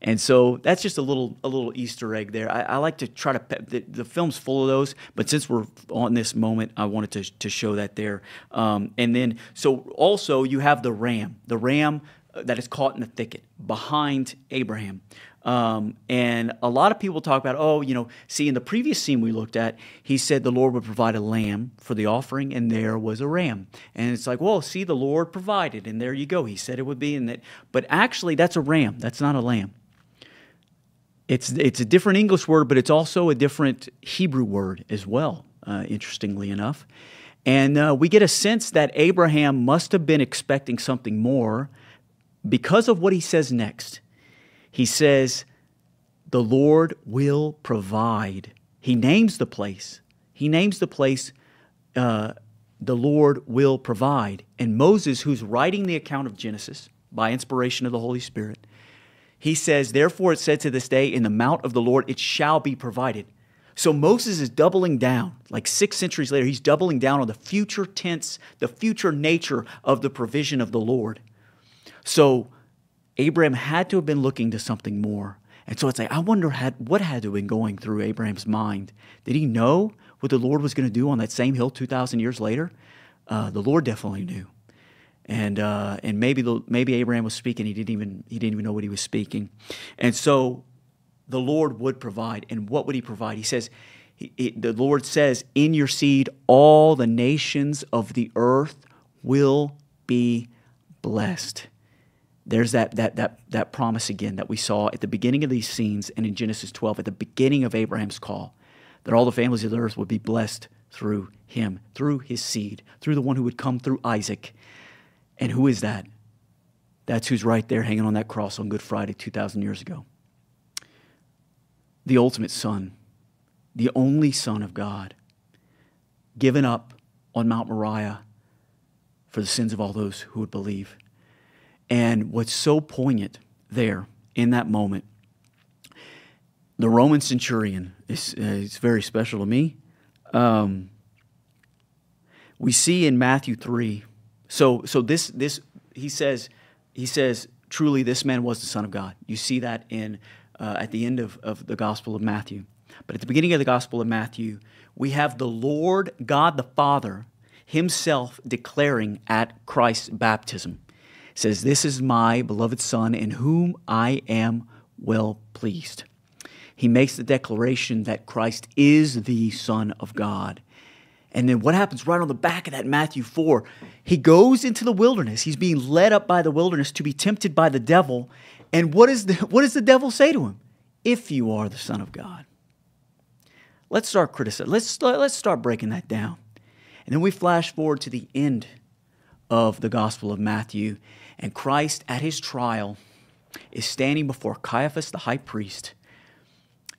And so that's just a little a little Easter egg there. I, I like to try to the, the, film's full of those, but since we're on this moment, I wanted to to show that there. Um, and then so also you have the ram. The ram that is caught in the thicket behind Abraham. Um, and a lot of people talk about, oh, you know, see, in the previous scene we looked at, he said the Lord would provide a lamb for the offering, and there was a ram. And it's like, well, see, the Lord provided, and there you go. He said it would be, and that, but actually, that's a ram. That's not a lamb. It's it's a different English word, but it's also a different Hebrew word as well. Uh, interestingly enough, and uh, we get a sense that Abraham must have been expecting something more because of what he says next. He says, The Lord will provide. He names the place. He names the place, uh, the Lord will provide. And Moses, who's writing the account of Genesis by inspiration of the Holy Spirit, he says, Therefore it said to this day, In the mount of the Lord it shall be provided. So Moses is doubling down, like six centuries later, he's doubling down on the future tense, the future nature of the provision of the Lord. So Abraham had to have been looking to something more. And so it's like, I wonder had, what had to have been going through Abraham's mind. Did he know what the Lord was going to do on that same hill 2,000 years later? Uh, the Lord definitely knew. And, uh, and maybe, the, maybe Abraham was speaking, he didn't, even, he didn't even know what he was speaking. And so the Lord would provide. And what would he provide? He says, he, he, the Lord says, In your seed, all the nations of the earth will be blessed. There's that, that, that, that promise again that we saw at the beginning of these scenes and in Genesis 12, at the beginning of Abraham's call, that all the families of the earth would be blessed through him, through his seed, through the one who would come through Isaac. And who is that? That's who's right there hanging on that cross on Good Friday 2,000 years ago. The ultimate Son, the only Son of God, given up on Mount Moriah for the sins of all those who would believe. And what's so poignant there in that moment, the Roman centurion is, uh, is very special to me. Um, we see in Matthew 3, so, so this, this, he says, he says, truly this man was the Son of God. You see that in, uh, at the end of, of the Gospel of Matthew. But at the beginning of the Gospel of Matthew, we have the Lord God the Father himself declaring at Christ's baptism says, This is my beloved Son in whom I am well pleased. He makes the declaration that Christ is the Son of God. And then what happens right on the back of that Matthew 4? He goes into the wilderness. He's being led up by the wilderness to be tempted by the devil. And what, is the, what does the devil say to him? If you are the Son of God. Let's start criticizing. Let's, let's start breaking that down. And then we flash forward to the end of the Gospel of Matthew. And Christ, at his trial, is standing before Caiaphas, the high priest.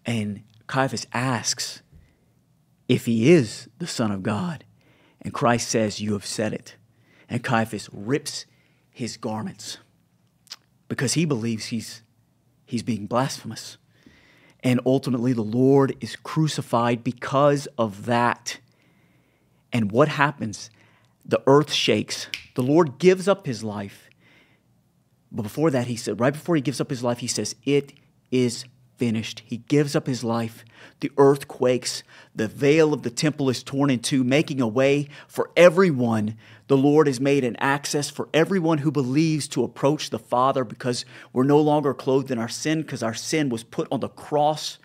And Caiaphas asks if he is the Son of God. And Christ says, You have said it. And Caiaphas rips his garments because he believes he's, he's being blasphemous. And ultimately, the Lord is crucified because of that. And what happens? The earth shakes. The Lord gives up his life but before that, he said, right before he gives up his life, he says, It is finished. He gives up his life. The earth quakes. The veil of the temple is torn in two, making a way for everyone. The Lord has made an access for everyone who believes to approach the Father because we're no longer clothed in our sin because our sin was put on the cross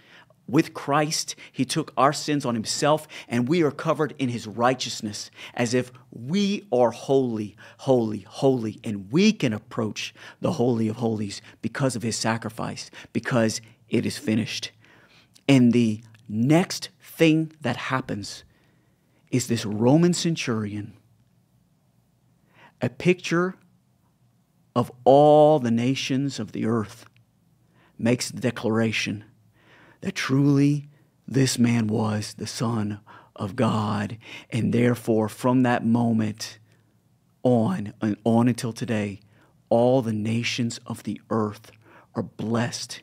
with Christ, He took our sins on Himself, and we are covered in His righteousness as if we are holy, holy, holy, and we can approach the Holy of Holies because of His sacrifice, because it is finished. And the next thing that happens is this Roman centurion, a picture of all the nations of the earth, makes the declaration that truly this man was the Son of God. And therefore, from that moment on and on until today, all the nations of the earth are blessed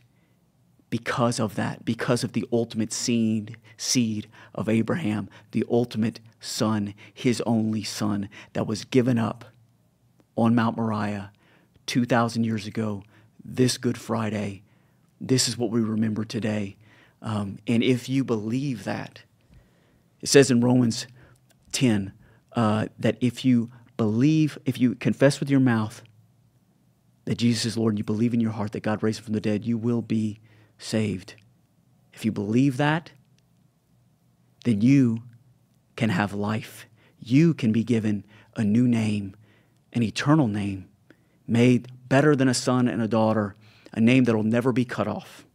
because of that, because of the ultimate seed, seed of Abraham, the ultimate son, his only son, that was given up on Mount Moriah 2,000 years ago, this Good Friday. This is what we remember today. Um, and if you believe that, it says in Romans 10 uh, that if you believe, if you confess with your mouth that Jesus is Lord and you believe in your heart that God raised him from the dead, you will be saved. If you believe that, then you can have life. You can be given a new name, an eternal name, made better than a son and a daughter, a name that will never be cut off.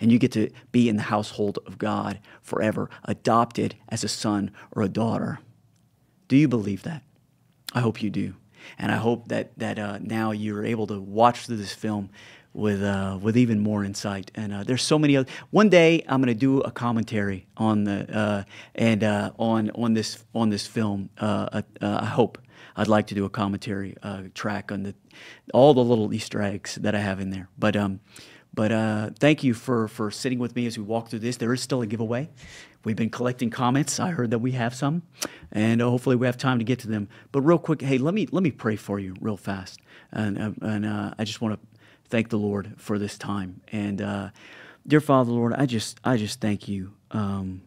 And you get to be in the household of God forever, adopted as a son or a daughter. Do you believe that? I hope you do. And I hope that, that uh, now you're able to watch through this film with, uh, with even more insight. And uh, there's so many other. One day I'm going to do a commentary on the uh, and uh, on on this on this film. Uh, I hope I'd like to do a commentary track on the all the little Easter eggs that I have in there. But um, but uh, thank you for, for sitting with me as we walk through this. There is still a giveaway. We've been collecting comments. I heard that we have some, and uh, hopefully we have time to get to them. But real quick, hey, let me let me pray for you real fast, and uh, and uh, I just want to thank the Lord for this time. And uh, dear Father, Lord, I just I just thank you um,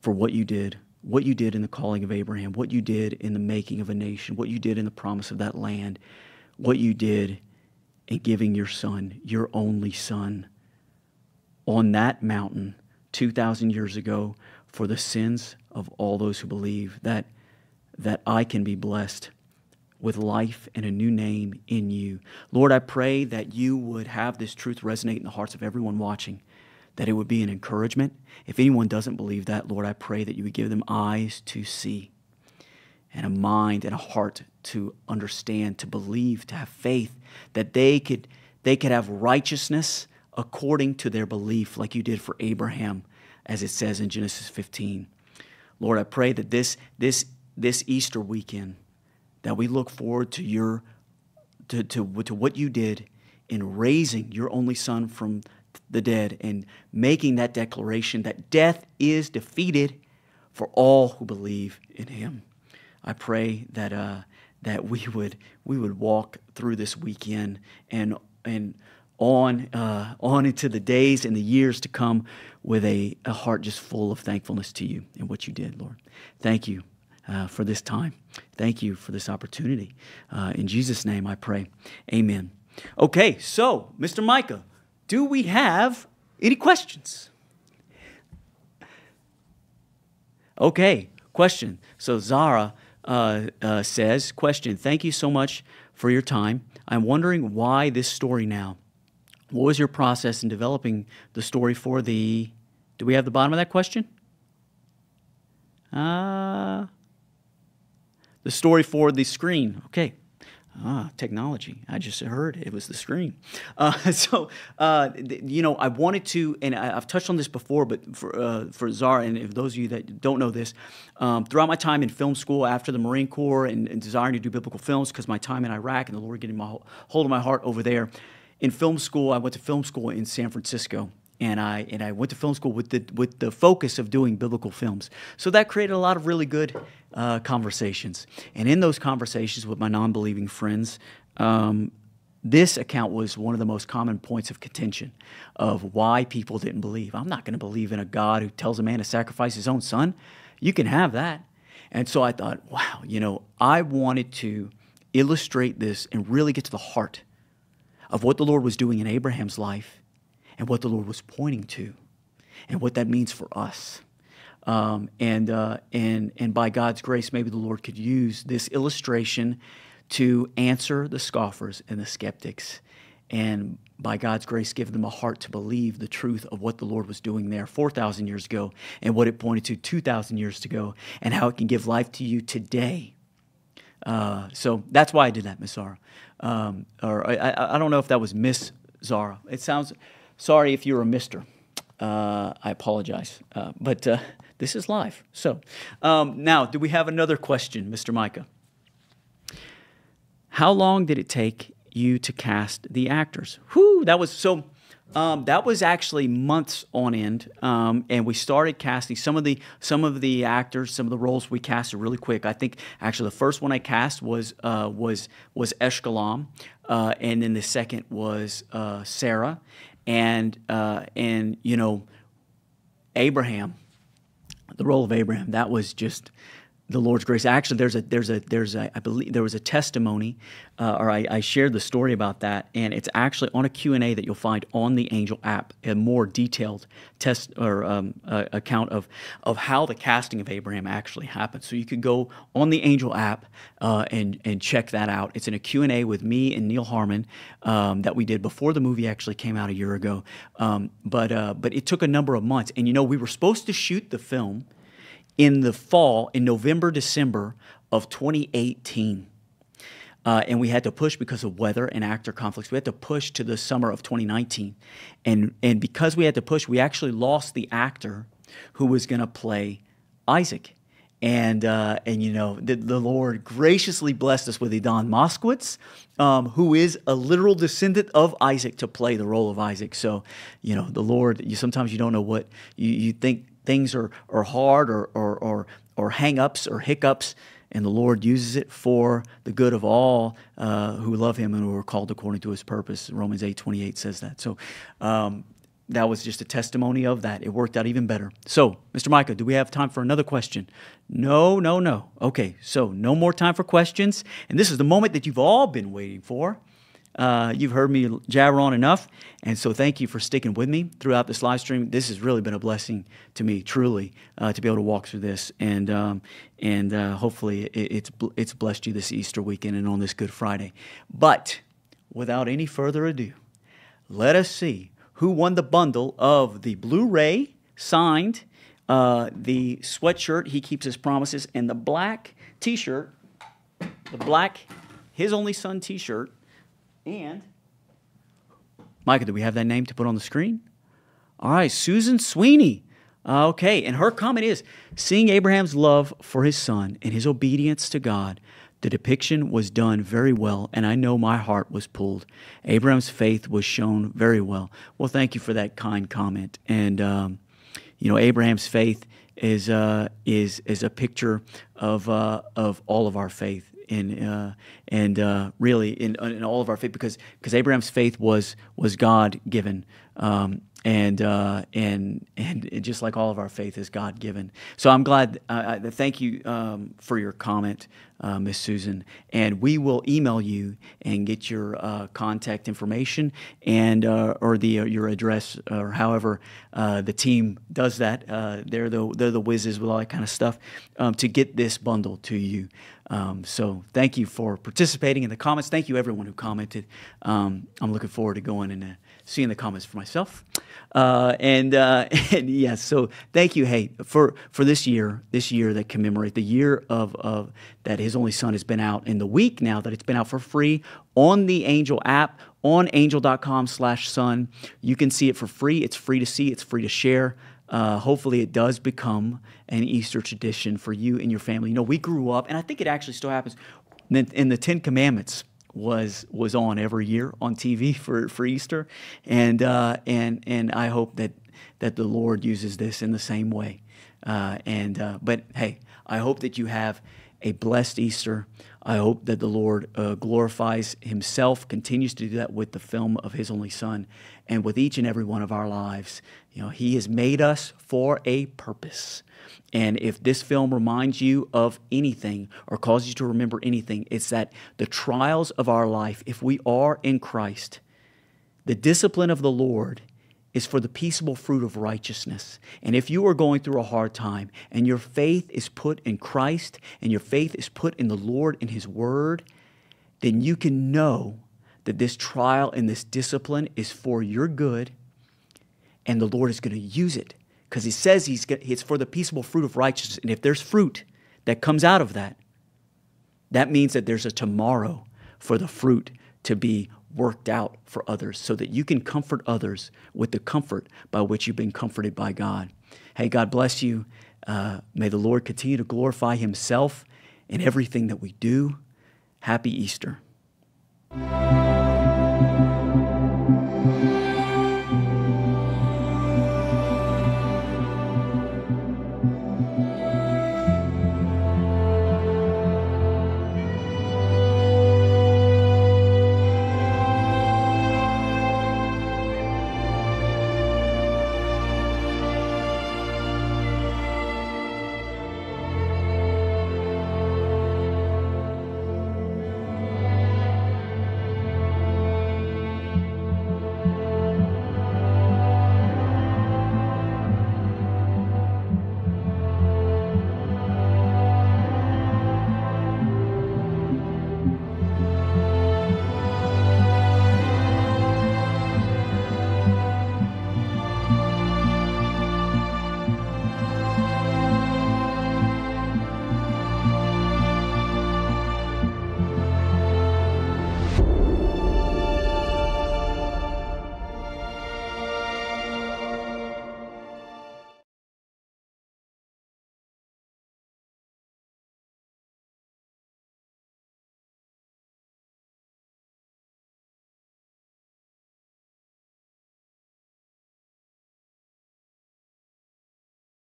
for what you did, what you did in the calling of Abraham, what you did in the making of a nation, what you did in the promise of that land, what you did in giving your son, your only son, on that mountain 2,000 years ago for the sins of all those who believe, that, that I can be blessed with life and a new name in you. Lord, I pray that you would have this truth resonate in the hearts of everyone watching, that it would be an encouragement. If anyone doesn't believe that, Lord, I pray that you would give them eyes to see and a mind and a heart to understand, to believe, to have faith that they could they could have righteousness according to their belief, like you did for Abraham, as it says in Genesis 15. Lord, I pray that this this this Easter weekend, that we look forward to your to, to, to what you did in raising your only son from the dead and making that declaration that death is defeated for all who believe in him. I pray that uh, that we would we would walk through this weekend and and on uh, on into the days and the years to come with a, a heart just full of thankfulness to you and what you did, Lord. Thank you uh, for this time. Thank you for this opportunity. Uh, in Jesus' name, I pray. Amen. Okay, so Mr. Micah, do we have any questions? Okay, question. So Zara uh, uh, says, question, thank you so much for your time. I'm wondering why this story now? What was your process in developing the story for the, do we have the bottom of that question? Uh, the story for the screen. Okay. Ah, technology. I just heard it was the screen. Uh, so, uh, you know, I wanted to, and I, have touched on this before, but for, uh, for Zara, and if those of you that don't know this, um, throughout my time in film school after the Marine Corps and, and desiring to do biblical films, because my time in Iraq and the Lord getting my hold of my heart over there, in film school, I went to film school in San Francisco and I and I went to film school with the with the focus of doing biblical films. So that created a lot of really good uh, conversations. And in those conversations with my non-believing friends, um, this account was one of the most common points of contention of why people didn't believe. I'm not going to believe in a God who tells a man to sacrifice his own son. You can have that. And so I thought, wow, you know, I wanted to illustrate this and really get to the heart of what the Lord was doing in Abraham's life and what the Lord was pointing to and what that means for us. Um, and, uh, and, and by God's grace, maybe the Lord could use this illustration to answer the scoffers and the skeptics. And by God's grace, give them a heart to believe the truth of what the Lord was doing there 4,000 years ago and what it pointed to 2,000 years ago and how it can give life to you today. Uh, so that's why I did that, Miss Zara. Um, or I, I, don't know if that was Miss Zara. It sounds, sorry if you're a mister. Uh, I apologize. Uh, but uh, this is live. So um, now, do we have another question, Mr. Micah? How long did it take you to cast the actors? Whew, that was so. Um, that was actually months on end, um, and we started casting some of the some of the actors, some of the roles we casted really quick. I think actually the first one I cast was uh, was was Eshkalam, uh, and then the second was uh, Sarah, and uh, and you know Abraham, the role of Abraham. That was just the Lord's grace. Actually, there's a there's a there's a I believe there was a testimony, uh, or I, I, shared the story about that, and it's actually on a Q and A that you'll find on the Angel app, a more detailed test or um, uh, account of of how the casting of Abraham actually happened. So you could go on the Angel app uh, and and check that out. It's in a Q and A with me and Neal Harmon um, that we did before the movie actually came out a year ago. Um, but uh, but it took a number of months, and you know we were supposed to shoot the film in the fall, in November, December of 2018. Uh, and we had to push because of weather and actor conflicts. We had to push to the summer of 2019. And, and because we had to push, we actually lost the actor who was going to play Isaac. And, uh, and you know, the, the, Lord graciously blessed us with Edaan Moskowitz, um, who is a literal descendant of Isaac to play the role of Isaac. So, you know, the Lord, you, sometimes you don't know what you, you think things are, are hard or, or, or, or hang ups or hiccups, and the Lord uses it for the good of all uh, who love Him and who are called according to His purpose. Romans eight twenty eight says that. So um, that was just a testimony of that. It worked out even better. So, Mr. Micah, do we have time for another question? No, no, no. Okay, so no more time for questions. And this is the moment that you've all been waiting for. Uh, you've heard me jabber on enough, and so thank you for sticking with me throughout this live stream. This has really been a blessing to me, truly, uh, to be able to walk through this, and um, and uh, hopefully it, it's it's blessed you this Easter weekend and on this Good Friday. But without any further ado, let us see who won the bundle of the Blu-ray signed, uh, the sweatshirt. He keeps his promises, and the black T-shirt, the black his only son T-shirt and Micah, do we have that name to put on the screen? All right, Susan Sweeney. Uh, okay, and her comment is seeing Abraham's love for his son and his obedience to God, the depiction was done very well, and I know my heart was pulled. Abraham's faith was shown very well. Well, thank you for that kind comment. And, um, you know, Abraham's faith is, uh, is, is a picture of, uh, of all of our faith in uh, and uh, really in, in all of our faith because because Abraham's faith was was God given um, and uh, and and just like all of our faith is God given. So I'm glad. Uh, thank you um, for your comment, uh, Miss Susan, and we will email you and get your uh, contact information and uh, or the uh, your address or however the team does that. they're the they're the whizzes with all that kind of stuff um, to get this bundle to you. Um, so thank you for participating in the comments. Thank you everyone who commented. Um, I'm looking forward to going and seeing the comments for myself. Uh, and, uh, and yes, so thank you, hey, for, for this year, this year that commemorate the year of, of that His Only Son has been out, in the week now that it's been out for free on the Angel app, on angel.com slash son. You can see it for free. It's free to see, it's free to share. Uh, hopefully, it does become an Easter tradition for you and your family. You know, we grew up, and I think it actually still happens in the Ten Commandments was was on every year on TV for, for Easter, and uh, and and I hope that that the Lord uses this in the same way. Uh, and uh, but hey, I hope that you have a blessed Easter. I hope that the Lord uh, glorifies Himself, continues to do that with the film of His only Son, and with each and every one of our lives. You know, He has made us for a purpose. And if this film reminds you of anything or causes you to remember anything, it's that the trials of our life, if we are in Christ, the discipline of the Lord is for the peaceable fruit of righteousness. And if you are going through a hard time and your faith is put in Christ and your faith is put in the Lord and His Word, then you can know that this trial and this discipline is for your good and the Lord is going to use it because he says he's it's for the peaceable fruit of righteousness. And if there's fruit that comes out of that, that means that there's a tomorrow for the fruit to be worked out for others so that you can comfort others with the comfort by which you've been comforted by God. Hey, God bless you. Uh, may the Lord continue to glorify himself in everything that we do. Happy Easter.